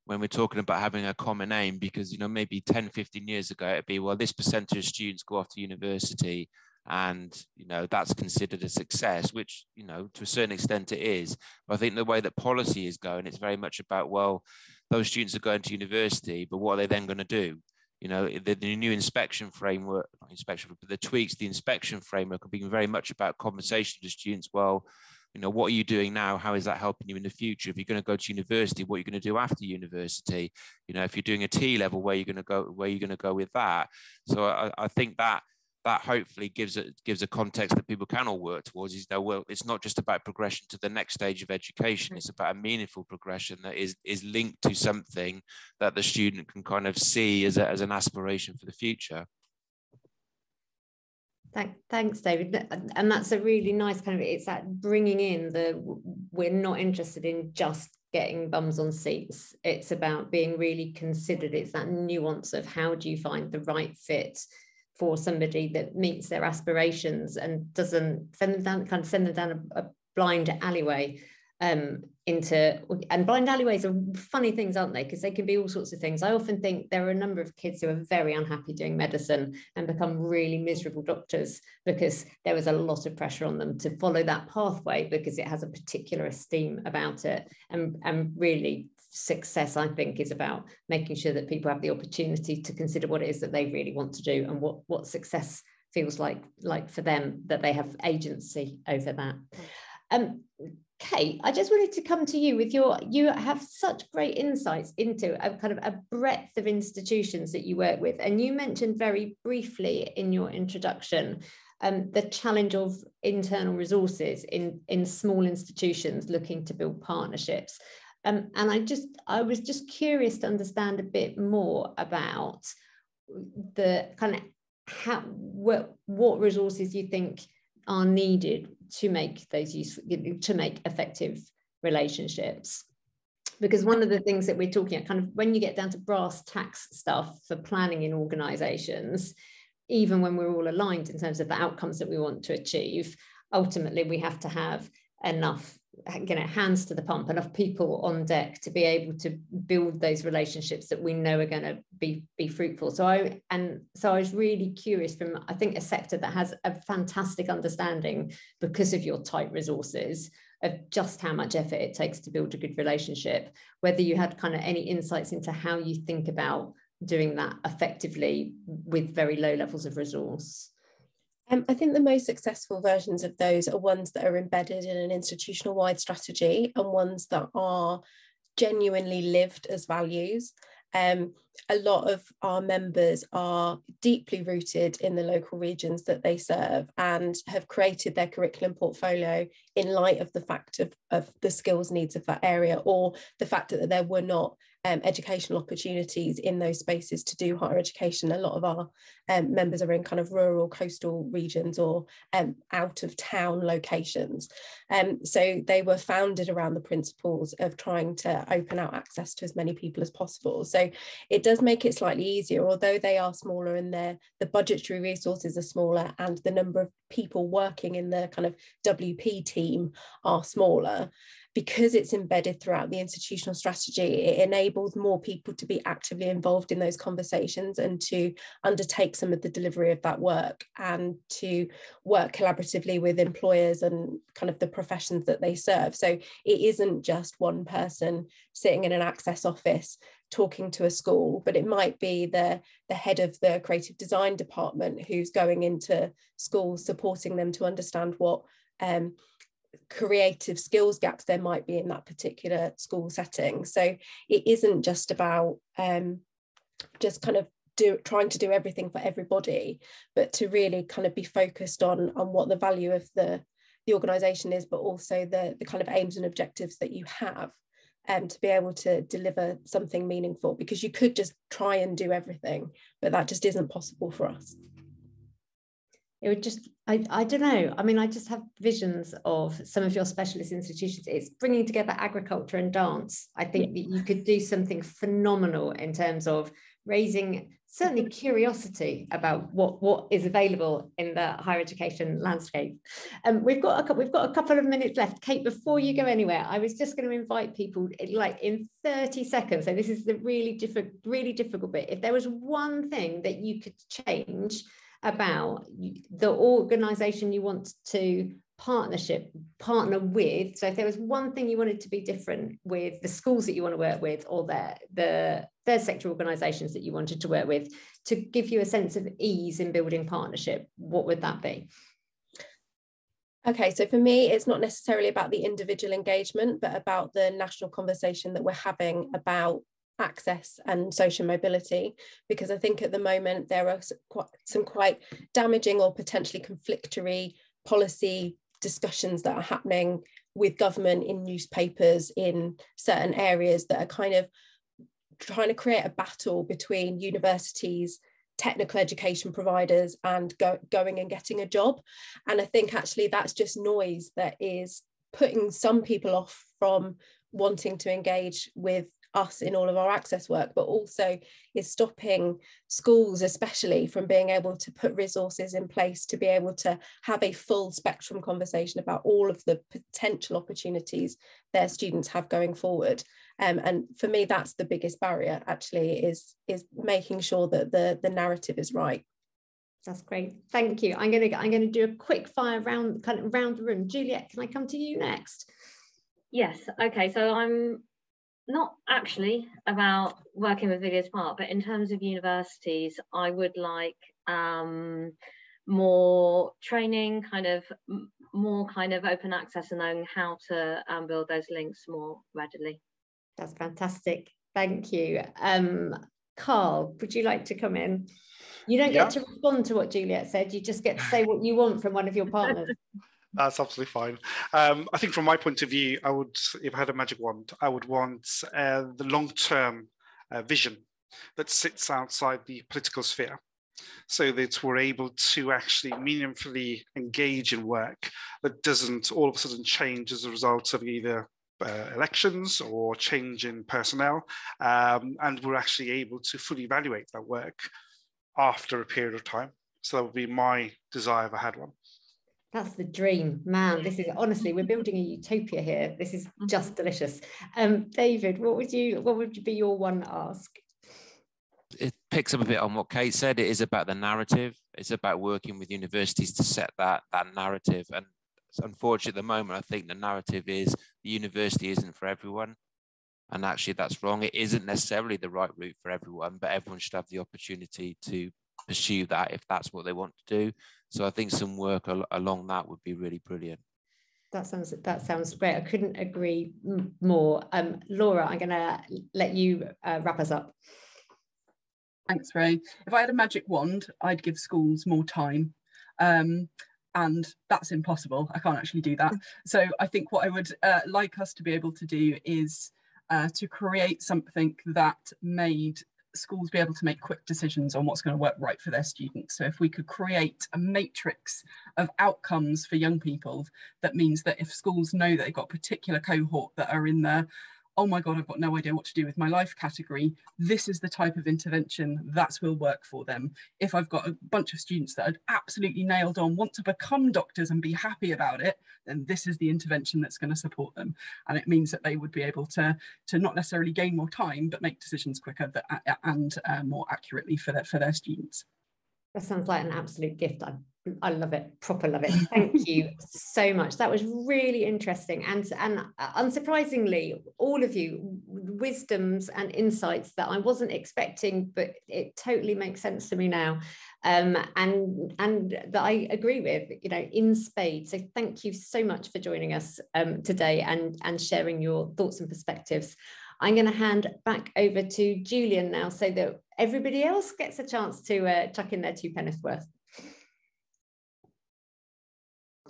when we're talking about having a common aim because you know maybe 10 15 years ago it'd be well this percentage of students go off to university and you know that's considered a success which you know to a certain extent it is. But i think the way that policy is going it's very much about well those students are going to university but what are they then going to do? You know the, the new inspection framework inspection but the tweaks the inspection framework are being very much about conversation with students. Well you know what are you doing now? How is that helping you in the future? If you're going to go to university what are you going to do after university? You know if you're doing a t level where you're going to go where you're going to go with that? So I, I think that that hopefully gives it gives a context that people can all work towards is that well it's not just about progression to the next stage of education it's about a meaningful progression that is is linked to something that the student can kind of see as, a, as an aspiration for the future Thank, thanks, David. And that's a really nice kind of, it's that bringing in the, we're not interested in just getting bums on seats. It's about being really considered. It's that nuance of how do you find the right fit for somebody that meets their aspirations and doesn't send them down, kind of send them down a, a blind alleyway um, into and blind alleyways are funny things aren't they? Because they can be all sorts of things. I often think there are a number of kids who are very unhappy doing medicine and become really miserable doctors because there was a lot of pressure on them to follow that pathway because it has a particular esteem about it and and really success i think is about making sure that people have the opportunity to consider what it is that they really want to do and what what success feels like like for them that they have agency over that um Kate, I just wanted to come to you with your, you have such great insights into a kind of a breadth of institutions that you work with. And you mentioned very briefly in your introduction um, the challenge of internal resources in, in small institutions looking to build partnerships. Um, and I just, I was just curious to understand a bit more about the kind of how, what, what resources you think are needed to make those useful, to make effective relationships. Because one of the things that we're talking about kind of when you get down to brass tacks stuff for planning in organizations even when we're all aligned in terms of the outcomes that we want to achieve, ultimately we have to have enough you know hands to the pump enough people on deck to be able to build those relationships that we know are going to be be fruitful so i and so i was really curious from i think a sector that has a fantastic understanding because of your tight resources of just how much effort it takes to build a good relationship whether you had kind of any insights into how you think about doing that effectively with very low levels of resource? Um, I think the most successful versions of those are ones that are embedded in an institutional wide strategy and ones that are genuinely lived as values. Um, a lot of our members are deeply rooted in the local regions that they serve and have created their curriculum portfolio in light of the fact of, of the skills needs of that area or the fact that there were not um, educational opportunities in those spaces to do higher education. A lot of our um, members are in kind of rural coastal regions or um, out of town locations. Um, so they were founded around the principles of trying to open out access to as many people as possible. So it does make it slightly easier, although they are smaller and their the budgetary resources are smaller and the number of people working in the kind of WP team are smaller because it's embedded throughout the institutional strategy, it enables more people to be actively involved in those conversations and to undertake some of the delivery of that work and to work collaboratively with employers and kind of the professions that they serve. So it isn't just one person sitting in an access office talking to a school, but it might be the, the head of the creative design department who's going into schools, supporting them to understand what um, creative skills gaps there might be in that particular school setting. So it isn't just about um, just kind of do trying to do everything for everybody, but to really kind of be focused on on what the value of the the organization is, but also the the kind of aims and objectives that you have. Um, to be able to deliver something meaningful because you could just try and do everything but that just isn't possible for us it would just I, I don't know. I mean i just have visions of some of your specialist institutions. It's bringing together agriculture and dance. I think that you could do something phenomenal in terms of raising certainly curiosity about what what is available in the higher education landscape. Um, we've got a we've got a couple of minutes left. Kate before you go anywhere i was just going to invite people like in 30 seconds. So this is the really difficult really difficult bit. If there was one thing that you could change Mm-hmm. about the organization you want to partnership partner with. So if there was one thing you wanted to be different with the schools that you want to work with or the the third sector organizations that you wanted to work with to give you a sense of ease in building partnership what would that be? Okay, so for me, it's not necessarily about the individual engagement, but about the national conversation that we're having about access and social mobility because I think at the moment there are some quite damaging or potentially conflictory policy discussions that are happening with government in newspapers in certain areas that are kind of trying to create a battle between universities technical education providers and go, going and getting a job. And i think actually that's just noise that is putting some people off from wanting to engage with us in all of our access work, but also is stopping schools, especially, from being able to put resources in place to be able to have a full spectrum conversation about all of the potential opportunities their students have going forward. Um, and for me, that's the biggest barrier actually is, is making sure that the, the narrative is right. That's great. Thank you. I'm gonna I'm gonna do a quick fire round kind of round the room. Juliet, can I come to you next? Yes. Okay. So I'm not actually about working with Villiers Park, but in terms of universities, I would like um, more training, kind of more kind of open access and knowing how to um, build those links more readily. That's fantastic. Thank you. Um, Carl, would you like to come in? You don't get to respond to what Juliet said. You just get to say what you want from one of your partners. That's absolutely fine. Um, I think from my point of view, I would, if I had a magic wand, I would want uh, the long-term uh, vision that sits outside the political sphere so that we're able to actually meaningfully engage in work that doesn't all of a sudden change as a result of either uh, elections or change in personnel. Um, and we're actually able to fully evaluate that work after a period of time. So that would be my desire if I had one. That's the dream, man. This is honestly, we're building a utopia here. This is mm-hmm. just delicious. Um, David, what would you, what would be your one ask? It picks up a bit on what Kate said. It is about the narrative. It's about working with universities to set that that narrative. And unfortunately, at the moment, I think the narrative is the university isn't for everyone. And actually, that's wrong. It isn't necessarily the right route for everyone, but everyone should have the opportunity to pursue that if that's what they want to do. So I think some work al- along that would be really brilliant. That sounds that sounds great. I couldn't agree more. Um, Laura, I'm going to let you uh, wrap us up. Thanks, Ray. If I had a magic wand, I'd give schools more time. Um, and that's impossible. I can't actually do that. So I think what I would uh, like us to be able to do is uh, to create something that made schools be able to make quick decisions on what's going to work right for their students. So if we could create a matrix of outcomes for young people, that means that if schools know that they've got a particular cohort that are in the oh my God, I've got no idea what to do with my life category, this is the type of intervention that will work for them. If I've got a bunch of students that are absolutely nailed on, want to become doctors and be happy about it, then this is the intervention that's going to support them. And it means that they would be able to, to not necessarily gain more time, but make decisions quicker that, and uh, more accurately for their, for their students. That sounds like an absolute gift. I, I love it, proper love it. Thank you so much. That was really interesting. And, and unsurprisingly, all of you, wisdoms and insights that I wasn't expecting, but it totally makes sense to me now. Um, and, and that I agree with, you know, in spades. So thank you so much for joining us um, today and, and sharing your thoughts and perspectives. I'm going to hand back over to Julian now so that everybody else gets a chance to uh, chuck in their two pennies worth.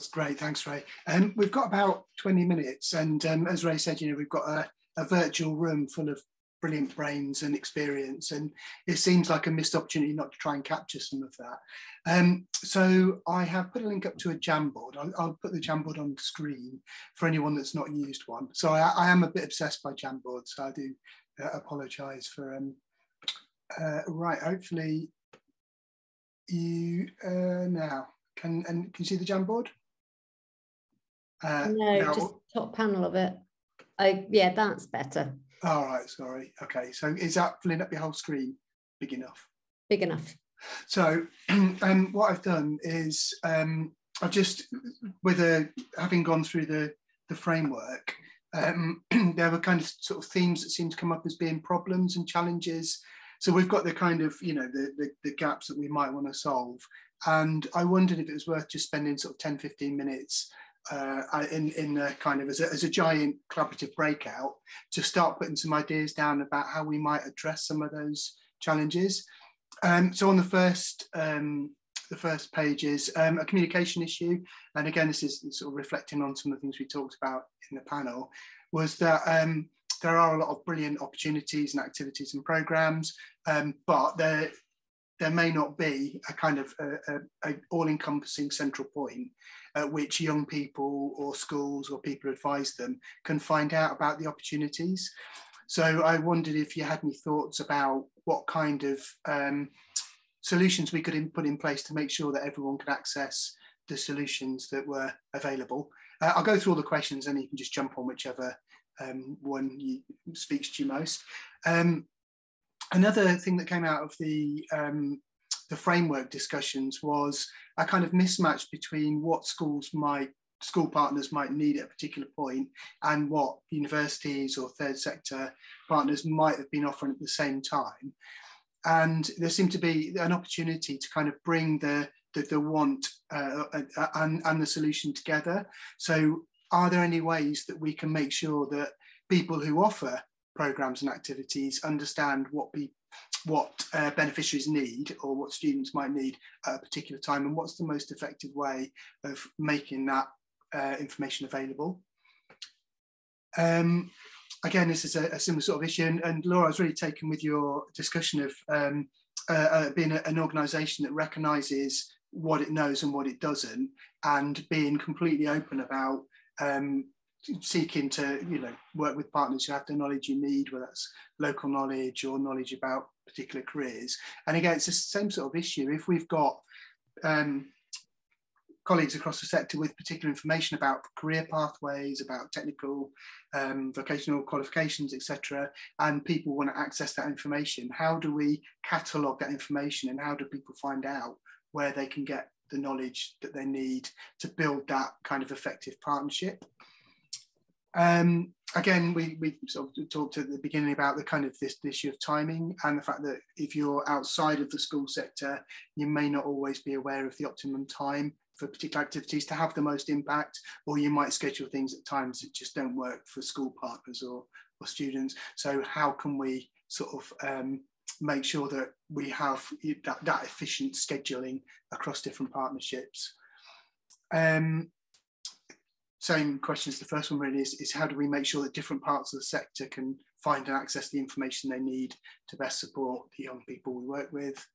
That's great. Thanks, Ray. Um, we've got about 20 minutes. And um, as Ray said, you know, we've got a, a virtual room full of brilliant brains and experience. And it seems like a missed opportunity not to try and capture some of that. Um, so I have put a link up to a Jamboard. I'll, I'll, put the Jamboard on the screen for anyone that's not used one. So I, I am a bit obsessed by Jamboard, so I do uh, apologise for. Um, uh, right, hopefully you uh, now can and can you see the Jamboard? Uh, no, now, just top panel of it. I yeah, that's better. All right, sorry. Okay, so is that filling up your whole screen big enough? Big enough. So, um, what I've done is um, I've just, with a having gone through the the framework, um, there were kind of sort of themes that seem to come up as being problems and challenges. So we've got the kind of you know the, the, the gaps that we might want to solve, and I wondered if it was worth just spending sort of 10, 15 minutes uh, in in kind of as a, as a giant collaborative breakout to start putting some ideas down about how we might address some of those challenges. Um, so on the first um, the first page is um, a communication issue, and again this is sort of reflecting on some of the things we talked about in the panel. Was that um, there are a lot of brilliant opportunities and activities and programs, um, but there there may not be a kind of a, a all-encompassing central point at which young people or schools or people advise them can find out about the opportunities. So I wondered if you had any thoughts about what kind of um, solutions we could put in place to make sure that everyone could access the solutions that were available. Uh, I'll go through all the questions and you can just jump on whichever um, one you, speaks to you most. Um, another thing that came out of the um, the framework discussions was a kind of mismatch between what schools might school partners might need at a particular point and what universities or third sector partners might have been offering at the same time and there seemed to be an opportunity to kind of bring the the, the want uh, and, and the solution together. So are there any ways that we can make sure that people who offer programs and activities understand what be, what uh, beneficiaries need or what students might need at a particular time and what's the most effective way of making that uh, information available. Um, again, this is a, a, similar sort of issue and, and, Laura, I was really taken with your discussion of um, uh, uh being a, an organisation that recognises what it knows and what it doesn't and being completely open about um, seeking to you know work with partners who have the knowledge you need whether that's local knowledge or knowledge about particular careers. And again it's the same sort of issue. If we've got um, colleagues across the sector with particular information about career pathways about technical um, vocational qualifications etc and people want to access that information how do we catalog that information and how do people find out where they can get the knowledge that they need to build that kind of effective partnership um, again, we, we sort of talked at the beginning about the kind of this, this issue of timing and the fact that if you're outside of the school sector, you may not always be aware of the optimum time for particular activities to have the most impact, or you might schedule things at times that just don't work for school partners or, or students. So how can we sort of um, make sure that we have that, that efficient scheduling across different partnerships? Um, same question as the first one really is, is how do we make sure that different parts of the sector can find and access the information they need to best support the young people we work with.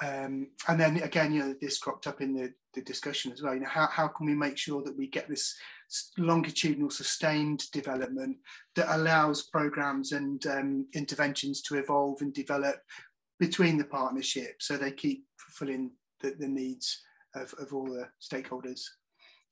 Um, and then again, you know, this cropped up in the, the discussion as well. You know, how, how can we make sure that we get this longitudinal sustained development that allows programs and um, interventions to evolve and develop between the partnership so they keep fulfilling the, the needs of, of all the stakeholders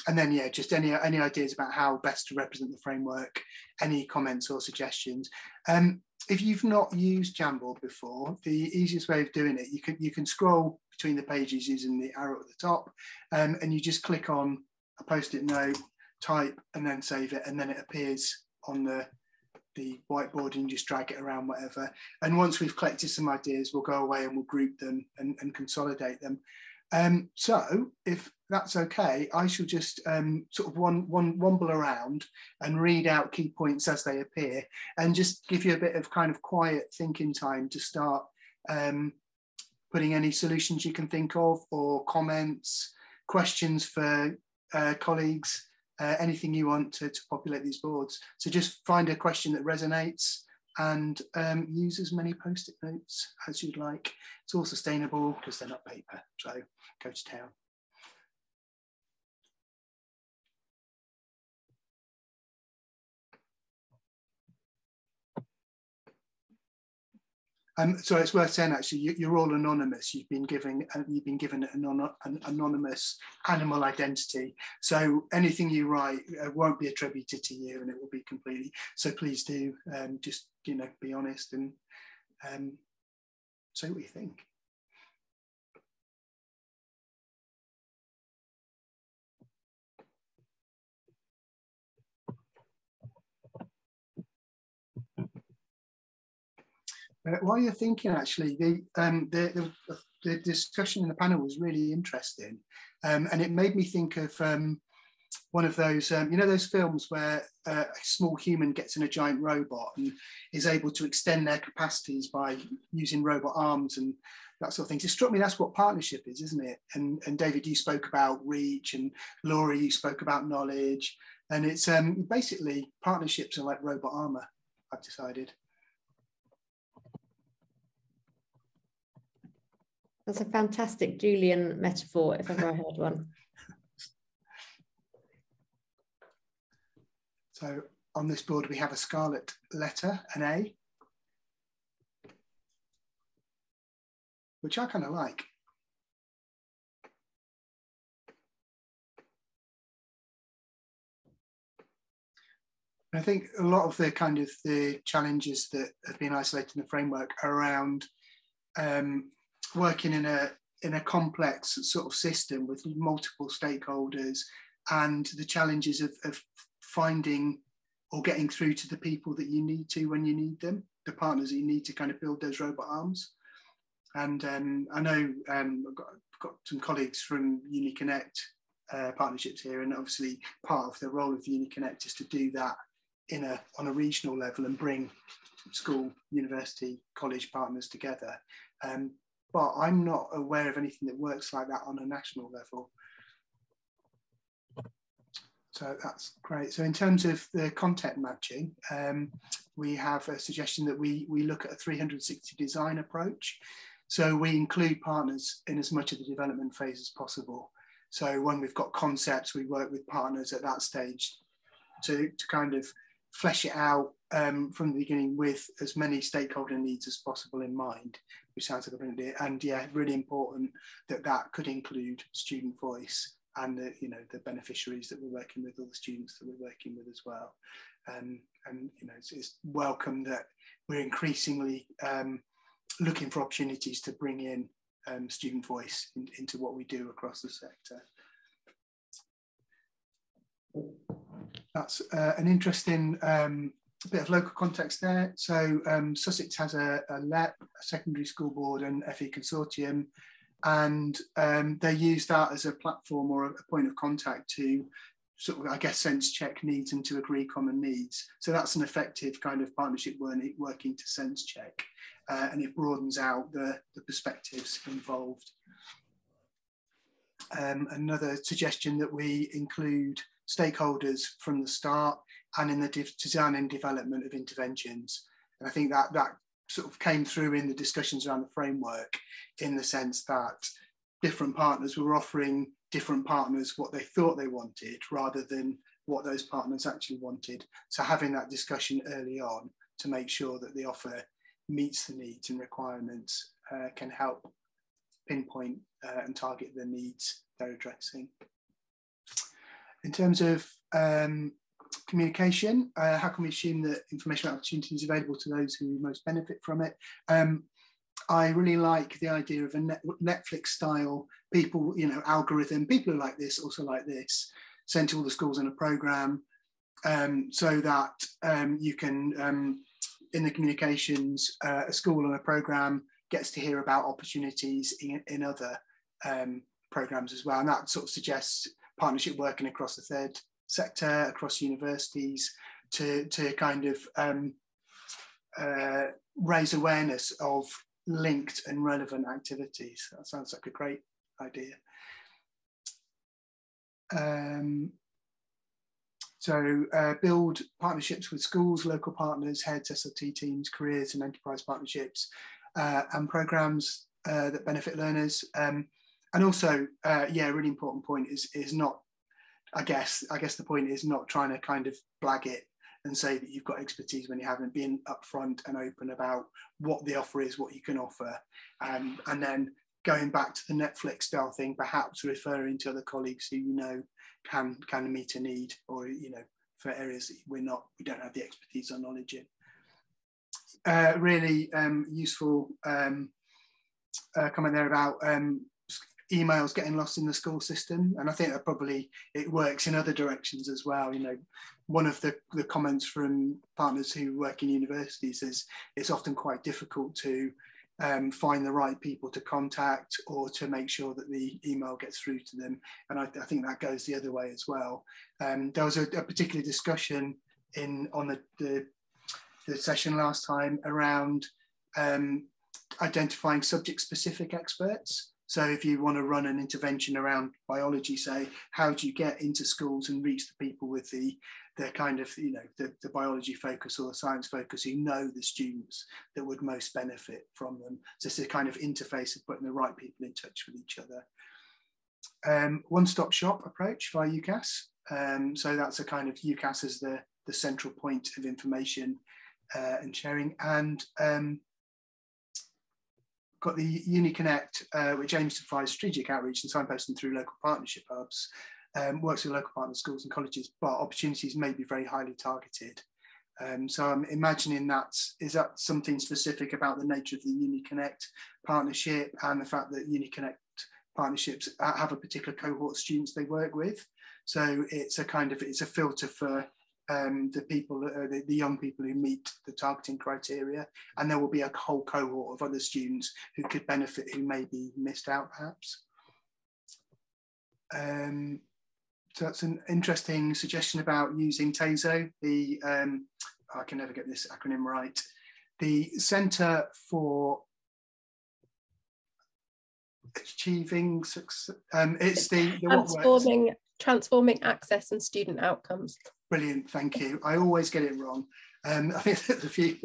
and then yeah just any any ideas about how best to represent the framework any comments or suggestions. Um, if you've not used jamboard before the easiest way of doing it you can you can scroll between the pages using the arrow at the top um, and you just click on a post-it note type and then save it and then it appears on the the whiteboard and just drag it around whatever. And once we've collected some ideas we'll go away and we'll group them and, and consolidate them. Um, so if that's okay, I shall just um, sort of one, one, womble around and read out key points as they appear and just give you a bit of kind of quiet thinking time to start um, putting any solutions you can think of or comments, questions for uh, colleagues, uh, anything you want to, to populate these boards. So just find a question that resonates and um, use as many post-it notes as you'd like. It's all sustainable because they're not paper, so go to town. Um, so it's worth saying actually, you, are all anonymous. You've been given uh, you've been given an, an, anonymous animal identity. So anything you write uh, won't be attributed to you, and it will be completely. So please do um, just you know be honest and um, say what you think. Uh, while you're thinking, actually, the, um, the, the, the, discussion in the panel was really interesting. Um, and it made me think of um, one of those, um, you know, those films where uh, a small human gets in a giant robot and is able to extend their capacities by using robot arms and that sort of thing. It struck me that's what partnership is, isn't it? And, and David, you spoke about reach, and Laura, you spoke about knowledge. And it's um, basically partnerships are like robot armor, I've decided. That's a fantastic Julian metaphor, if ever I heard one. So on this board, we have a scarlet letter, an A, which I kind of like. I think a lot of the kind of the challenges that have been isolated in the framework around um, working in a in a complex sort of system with multiple stakeholders and the challenges of, of finding or getting through to the people that you need to when you need them, the partners you need to kind of build those robot arms. And um, I know um, I've got, got, some colleagues from UniConnect uh, partnerships here, and obviously part of the role of UniConnect is to do that in a on a regional level and bring school, university, college partners together. Um, but I'm not aware of anything that works like that on a national level. So that's great. So in terms of the content matching, um, we have a suggestion that we, we look at a 360 design approach. So we include partners in as much of the development phase as possible. So when we've got concepts, we work with partners at that stage to, to kind of flesh it out um, from the beginning with as many stakeholder needs as possible in mind, which sounds like a brilliant idea. And yeah, really important that that could include student voice and the you know the beneficiaries that we're working with, all the students that we're working with as well. Um, and you know it's, it's, welcome that we're increasingly um, looking for opportunities to bring in um, student voice in, into what we do across the sector. That's uh, an interesting um, bit of local context there. So um, Sussex has a, a LEP, a secondary school board and FE consortium and um, they use that as a platform or a point of contact to sort of, I guess, sense check needs and to agree common needs. So that's an effective kind of partnership working to sense check, uh, and it broadens out the, the perspectives involved. Um, another suggestion that we include stakeholders from the start and in the design and development of interventions. And I think that that sort of came through in the discussions around the framework in the sense that different partners were offering different partners what they thought they wanted rather than what those partners actually wanted. So having that discussion early on to make sure that the offer meets the needs and requirements uh, can help pinpoint uh, and target the needs they're addressing. In terms of um, communication. Uh, how can we assume that information opportunities available to those who most benefit from it? Um, I really like the idea of a net, Netflix style people, you know, algorithm, people who like this also like this, sent to all the schools in a program um, so that um, you can, um, in the communications, uh, a school and a program gets to hear about opportunities in, in other um, programs as well. And that sort of suggests partnership working across the third sector, across universities, to, to kind of um, uh, raise awareness of linked and relevant activities. That sounds like a great idea. Um, so uh, build partnerships with schools, local partners, heads, SLT teams, careers and enterprise partnerships uh, and programs uh, that benefit learners. Um, and also, uh, yeah, a really important point is, is not I guess I guess the point is not trying to kind of blag it and say that you've got expertise when you haven't been upfront and open about what the offer is, what you can offer, um, and then going back to the Netflix style thing, perhaps referring to other colleagues who you know can can meet a need, or you know for areas that we're not we don't have the expertise or knowledge in. Uh, really um, useful um, uh, comment there about um, emails getting lost in the school system. And i think that probably it works in other directions as well. You know one of the, the comments from partners who work in universities is it's often quite difficult to um, find the right people to contact or to make sure that the email gets through to them. And i, I think that goes the other way as well. Um, there was a, a, particular discussion in on the, the, the session last time around um, identifying subject specific experts so if you want to run an intervention around biology, say, how do you get into schools and reach the people with the, the kind of, you know, the, the biology focus or the science focus who know the students that would most benefit from them. So it's a kind of interface of putting the right people in touch with each other. Um, one-stop shop approach via UCAS. Um, so that's a kind of UCAS as the, the central point of information uh, and sharing. And um, got the UniConnect, uh, which aims to provide strategic outreach and signposting through local partnership hubs, um, works with local partner schools and colleges, but opportunities may be very highly targeted. Um, so I'm imagining that, is that something specific about the nature of the UniConnect partnership and the fact that UniConnect partnerships have a particular cohort of students they work with. So it's a kind of, it's a filter for um, the people, uh, the, the, young people who meet the targeting criteria, and there will be a whole cohort of other students who could benefit who may be missed out perhaps. Um, so that's an interesting suggestion about using TASO, the, um, I can never get this acronym right, the Centre for Achieving Success, um, it's the, the transforming, transforming access and student outcomes. Brilliant, thank you. I always get it wrong. Um, I think there's a few.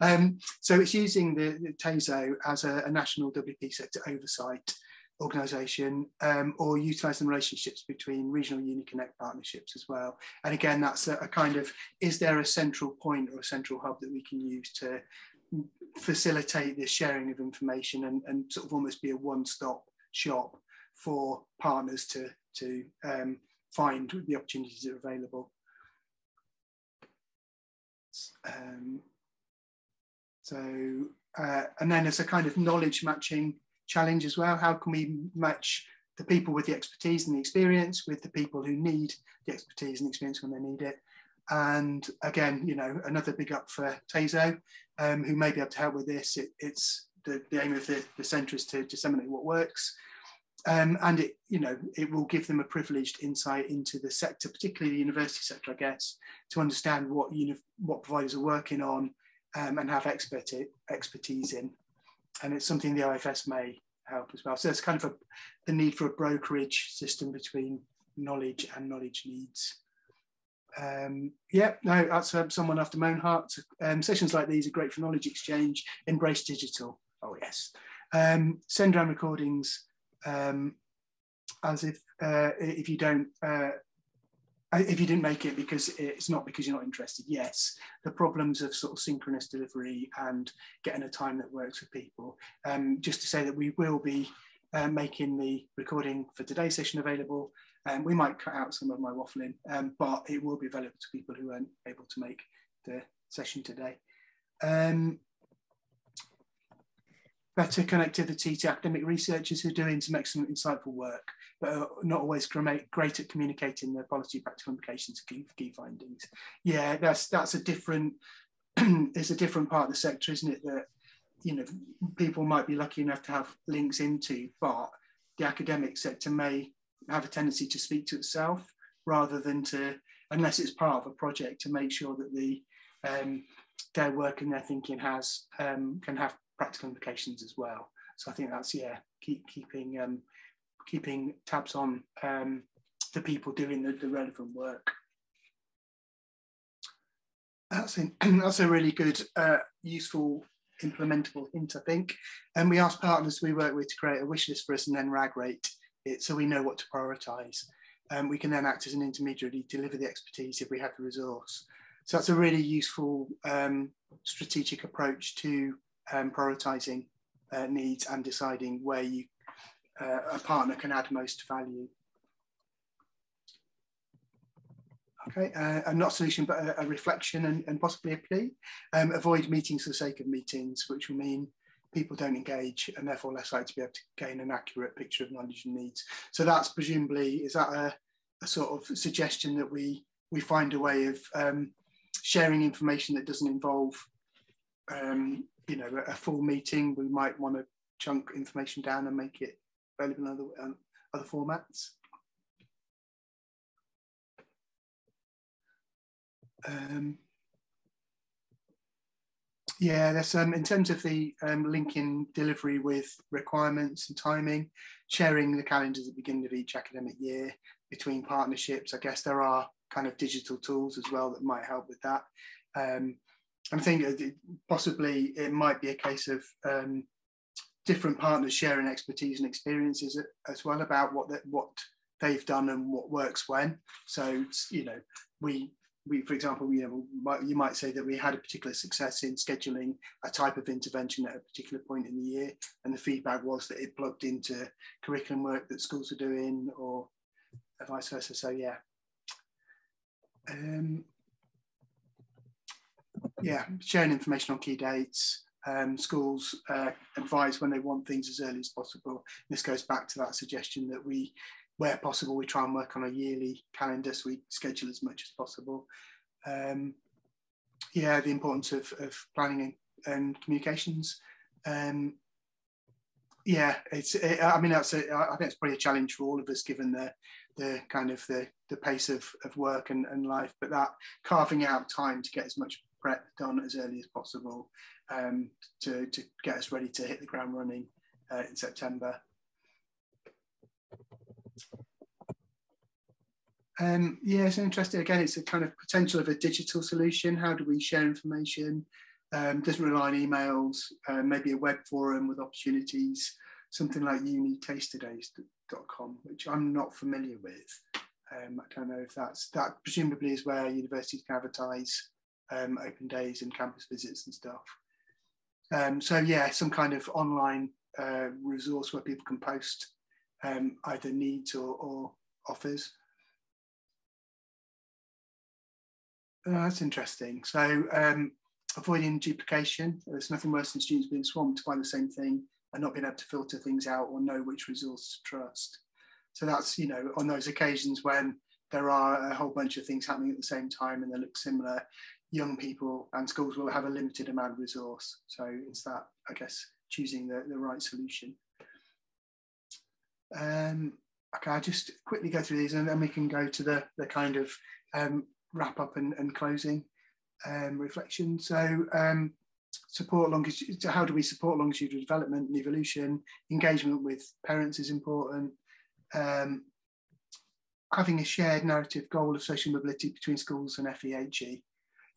Um, so it's using the, the TASO as a, a, national WP sector oversight organisation um, or utilising relationships between regional UniConnect partnerships as well. And again, that's a, a, kind of, is there a central point or a central hub that we can use to facilitate this sharing of information and, and sort of almost be a one-stop shop for partners to, to um, find the opportunities that are available. Um, so, uh, and then as a kind of knowledge matching challenge as well, how can we match the people with the expertise and the experience with the people who need the expertise and experience when they need it? And again, you know, another big up for TASO, um, who may be able to help with this. It, it's the, the, aim of the, the centre is to disseminate what works. Um, and it, you know, it will give them a privileged insight into the sector, particularly the university sector, I guess, to understand what what providers are working on um, and have expert expertise in. And it's something the OFS may help as well. So it's kind of a, the need for a brokerage system between knowledge and knowledge needs. Um, yeah, no, that's uh, someone after my own heart. Um, sessions like these are great for knowledge exchange. Embrace digital. Oh yes. Um, send around recordings um, as if uh, if you don't uh, if you didn't make it because it's not because you're not interested. Yes, the problems of sort of synchronous delivery and getting a time that works for people. Um, just to say that we will be uh, making the recording for today's session available. Um, we might cut out some of my waffling, um, but it will be available to people who aren't able to make the session today. Um, better connectivity to academic researchers who are doing some excellent, insightful work, but are not always great at communicating the policy practical implications key, key findings. Yeah, that's that's a different. it's a different part of the sector, isn't it? That you know people might be lucky enough to have links into, but the academic sector may have a tendency to speak to itself rather than to, unless it's part of a project, to make sure that the um, their work and their thinking has um, can have practical implications as well. So I think that's yeah, keep keeping um, keeping tabs on um, the people doing the, the relevant work. That's that's a really good, uh, useful, implementable hint, I think. And we asked partners we work with to create a wish list for us and then RAG rate it so we know what to prioritise. Um, we can then act as an intermediary, deliver the expertise if we have the resource. So that's a really useful um, strategic approach to um, prioritising uh, needs and deciding where you uh, a partner can add most value. Okay, uh, and not solution, but a, a reflection and, and, possibly a plea. Um, avoid meetings for the sake of meetings, which will mean people don't engage and therefore less likely to be able to gain an accurate picture of knowledge and needs. So that's presumably, is that a, a sort of suggestion that we, we find a way of um, sharing information that doesn't involve um, you know, a full meeting, we might want to chunk information down and make it available in other, um, other formats. Um, yeah, there's um, in terms of the um, linking delivery with requirements and timing, sharing the calendars at the beginning of each academic year between partnerships. I guess there are kind of digital tools as well that might help with that. Um, I think possibly it might be a case of um, different partners sharing expertise and experiences as well about what what they've done and what works when. So you know, we we for example, you know, you might say that we had a particular success in scheduling a type of intervention at a particular point in the year, and the feedback was that it plugged into curriculum work that schools are doing, or vice versa. So yeah. Um, yeah, sharing information on key dates. Um, schools uh, advise when they want things as early as possible. This goes back to that suggestion that we, where possible, we try and work on a yearly calendar so we schedule as much as possible. um, yeah, the importance of, of planning and, and communications. Um, yeah, it's. It, I mean, that's. A, I think it's probably a challenge for all of us, given the the kind of the the pace of, of work and, and life. But that carving out time to get as much prep done as early as possible um, to to get us ready to hit the ground running uh, in September. Um, yeah, it's interesting. Again, it's a kind of potential of a digital solution. How do we share information? Um, doesn't rely on emails, uh, maybe a web forum with opportunities, something like unicasedays.com, which I'm not familiar with. Um, I don't know if that's, that presumably is where universities can advertise um, open days and campus visits and stuff. Um, so yeah, some kind of online uh, resource where people can post um, either needs or, or offers. Oh, that's interesting. So um, avoiding duplication. There's nothing worse than students being swamped by the same thing and not being able to filter things out or know which resource to trust. So that's, you know, on those occasions when there are a whole bunch of things happening at the same time and they look similar, young people and schools will have a limited amount of resource. So it's that, I guess, choosing the, the right solution. Um, okay, I'll just quickly go through these and then we can go to the, the kind of um, wrap up and, and closing um, reflection. So um, support longitude, how do we support longitudinal development and evolution? Engagement with parents is important. Um, having a shared narrative goal of social mobility between schools and FEHE.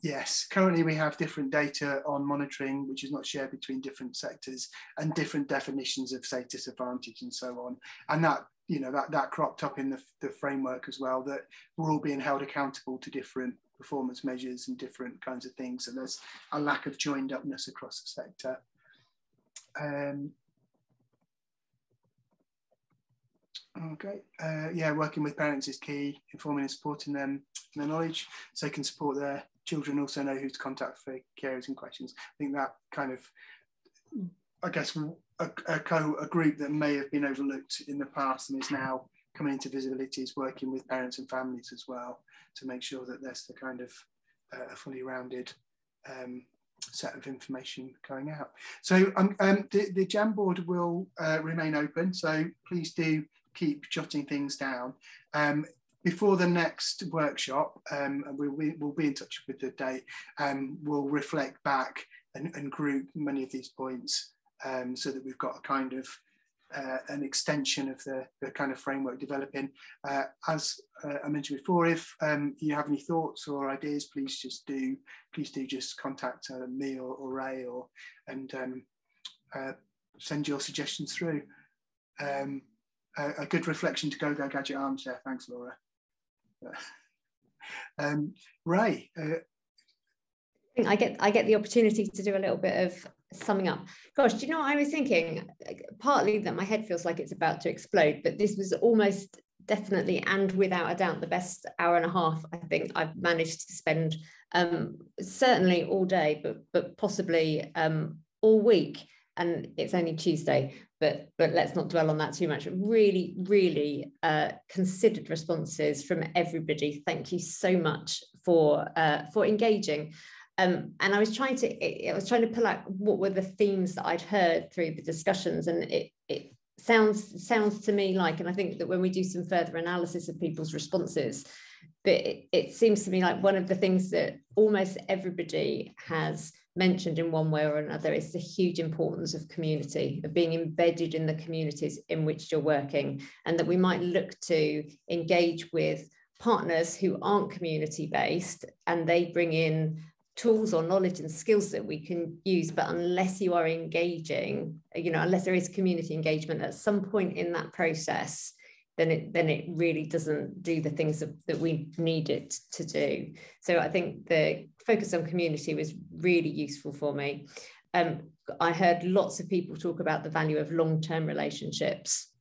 Yes, currently we have different data on monitoring, which is not shared between different sectors and different definitions of, say, disadvantage and so on. And that, you know, that, that cropped up in the, the framework as well, that we're all being held accountable to different performance measures and different kinds of things. So there's a lack of joined upness across the sector. Um, okay, uh, yeah, working with parents is key, informing and supporting them in their knowledge so they can support their children, also know who to contact for carers and questions. I think that kind of, I guess, a, a, co, a group that may have been overlooked in the past and is now coming into visibility is working with parents and families as well to make sure that there's the kind of uh, a fully rounded um, set of information going out. So um, um, the, the Jamboard will uh, remain open, so please do keep jotting things down. Um, before the next workshop, um, and we'll, we, will be in touch with the date, um, we'll reflect back and, and, group many of these points um, so that we've got a kind of uh, an extension of the, the kind of framework developing. Uh, as uh, I mentioned before, if um, you have any thoughts or ideas, please just do please do just contact uh, me or, or, Ray or and um, uh, send your suggestions through. Um, a, a, good reflection to go go gadget arms there. Thanks, Laura. Um, Ray. Uh, I get I get the opportunity to do a little bit of summing up. Gosh, do you know what I was thinking? Partly that my head feels like it's about to explode, but this was almost definitely and without a doubt the best hour and a half I think I've managed to spend um, certainly all day, but but possibly um, all week. And it's only Tuesday, but but let's not dwell on that too much. Really, really uh, considered responses from everybody. Thank you so much for uh, for engaging. Um, and I was trying to, I was trying to pull out what were the themes that I'd heard through the discussions, and it, it sounds sounds to me like, and I think that when we do some further analysis of people's responses, but it, it seems to me like one of the things that almost everybody has mentioned in one way or another is the huge importance of community, of being embedded in the communities in which you're working, and that we might look to engage with partners who aren't community based and they bring in tools or knowledge and skills that we can use but unless you are engaging you know unless there is community engagement at some point in that process then it then it really doesn't do the things that, that we need it to do. So i think the focus on community was really useful for me. Um, i heard lots of people talk about the value of long-term relationships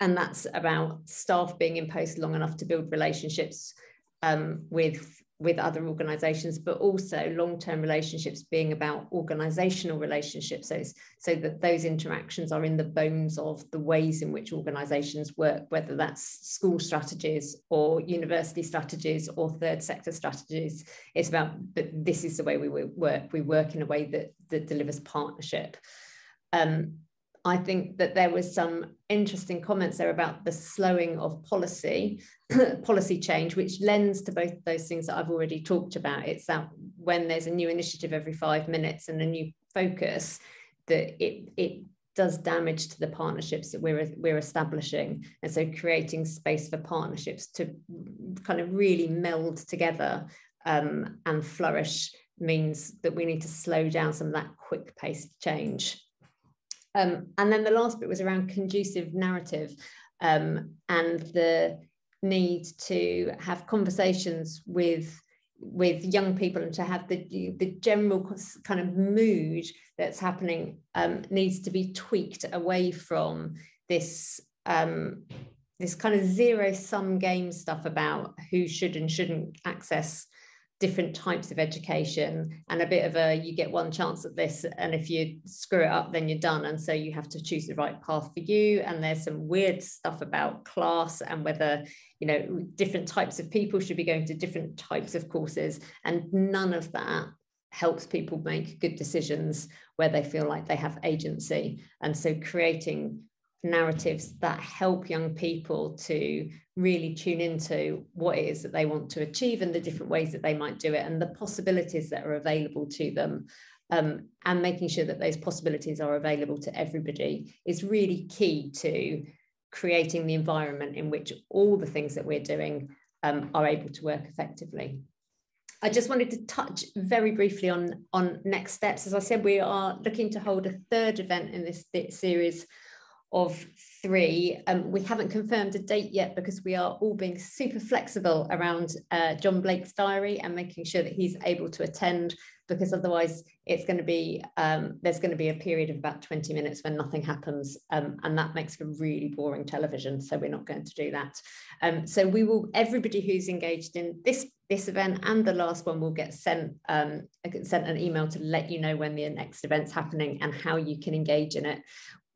and that's about staff being in post long enough to build relationships um, with with other organizations, but also long-term relationships being about organizational relationships. So, so that those interactions are in the bones of the ways in which organizations work, whether that's school strategies or university strategies or third sector strategies. It's about, but this is the way we work. We work in a way that, that delivers partnership. Um, I think that there was some interesting comments there about the slowing of policy, policy change, which lends to both those things that I've already talked about. It's that when there's a new initiative every five minutes and a new focus, that it it does damage to the partnerships that we're we're establishing, and so creating space for partnerships to kind of really meld together um, and flourish means that we need to slow down some of that quick paced change. Um, and then the last bit was around conducive narrative um, and the need to have conversations with with young people and to have the the general kind of mood that's happening um, needs to be tweaked away from this um, this kind of zero sum game stuff about who should and shouldn't access different types of education and a bit of a you get one chance at this and if you screw it up then you're done. And so you have to choose the right path for you. And there's some weird stuff about class and whether you know different types of people should be going to different types of courses. And none of that helps people make good decisions where they feel like they have agency. And so creating narratives that help young people to really tune into what it is that they want to achieve and the different ways that they might do it and the possibilities that are available to them um, and making sure that those possibilities are available to everybody is really key to creating the environment in which all the things that we're doing um, are able to work effectively. I just wanted to touch very briefly on, on next steps. As I said, we are looking to hold a third event in this series of three. Um, we haven't confirmed a date yet because we are all being super flexible around uh, John Blake's diary and making sure that he's able to attend because otherwise it's going to be um, there's going to be a period of about 20 minutes when nothing happens um, and that makes for really boring television so we're not going to do that um, so we will everybody who's engaged in this this event and the last one will get sent um, sent an email to let you know when the next event's happening and how you can engage in it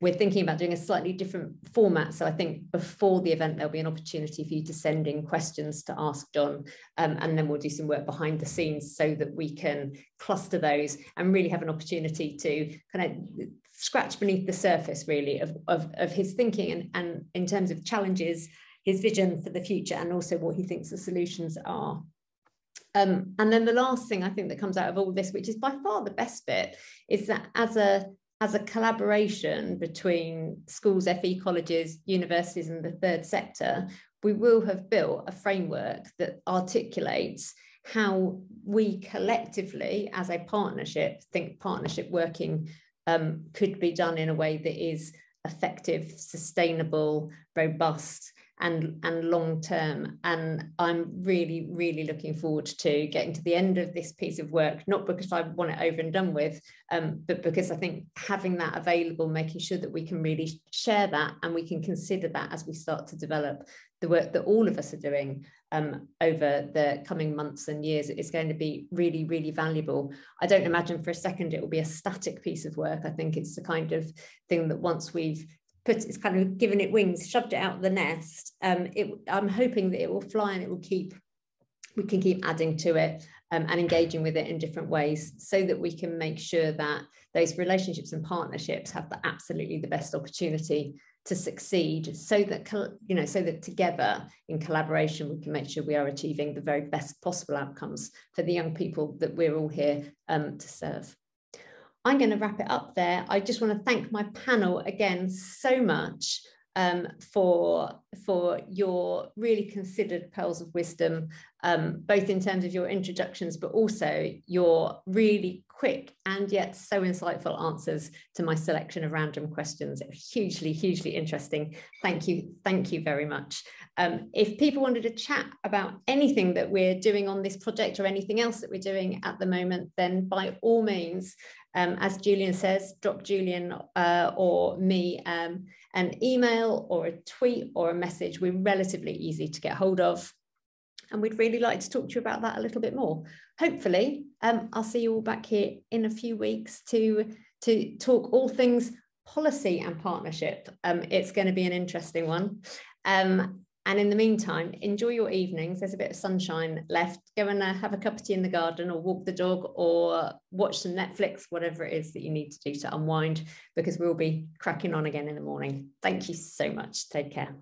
we're thinking about doing a slightly different format. So I think before the event, there'll be an opportunity for you to send in questions to ask John, um, and then we'll do some work behind the scenes so that we can cluster those and really have an opportunity to kind of scratch beneath the surface really of, of, of his thinking and, and in terms of challenges, his vision for the future, and also what he thinks the solutions are. Um, and then the last thing I think that comes out of all this, which is by far the best bit, is that as a as a collaboration between schools, FE colleges, universities, and the third sector, we will have built a framework that articulates how we collectively, as a partnership, think partnership working um, could be done in a way that is effective, sustainable, robust, and and long term and i'm really really looking forward to getting to the end of this piece of work not because i want it over and done with um, but because i think having that available making sure that we can really share that and we can consider that as we start to develop the work that all of us are doing um, over the coming months and years is going to be really, really valuable. I don't imagine for a second it will be a static piece of work. I think it's the kind of thing that once we've put it's kind of given it wings, shoved it out of the nest. Um, it, I'm hoping that it will fly and it will keep, we can keep adding to it um, and engaging with it in different ways so that we can make sure that those relationships and partnerships have the absolutely the best opportunity to succeed so that you know so that together in collaboration we can make sure we are achieving the very best possible outcomes for the young people that we're all here um, to serve I'm going to wrap it up there. I just want to thank my panel again so much um, for, for your really considered pearls of wisdom, um, both in terms of your introductions, but also your really quick and yet so insightful answers to my selection of random questions. Hugely, hugely interesting. Thank you. Thank you very much. Um, if people wanted to chat about anything that we're doing on this project or anything else that we're doing at the moment, then by all means, um, as Julian says, drop Julian uh, or me um, an email or a tweet or a message. We're relatively easy to get hold of. and we'd really like to talk to you about that a little bit more. Hopefully, um, I'll see you all back here in a few weeks to, to talk all things policy and partnership. Um, it's going to be an interesting one. Um, and in the meantime, enjoy your evenings. There's a bit of sunshine left. Go and uh, have a cup of tea in the garden or walk the dog or watch some Netflix, whatever it is that you need to do to unwind, because we'll be cracking on again in the morning. Thank you so much. Take care.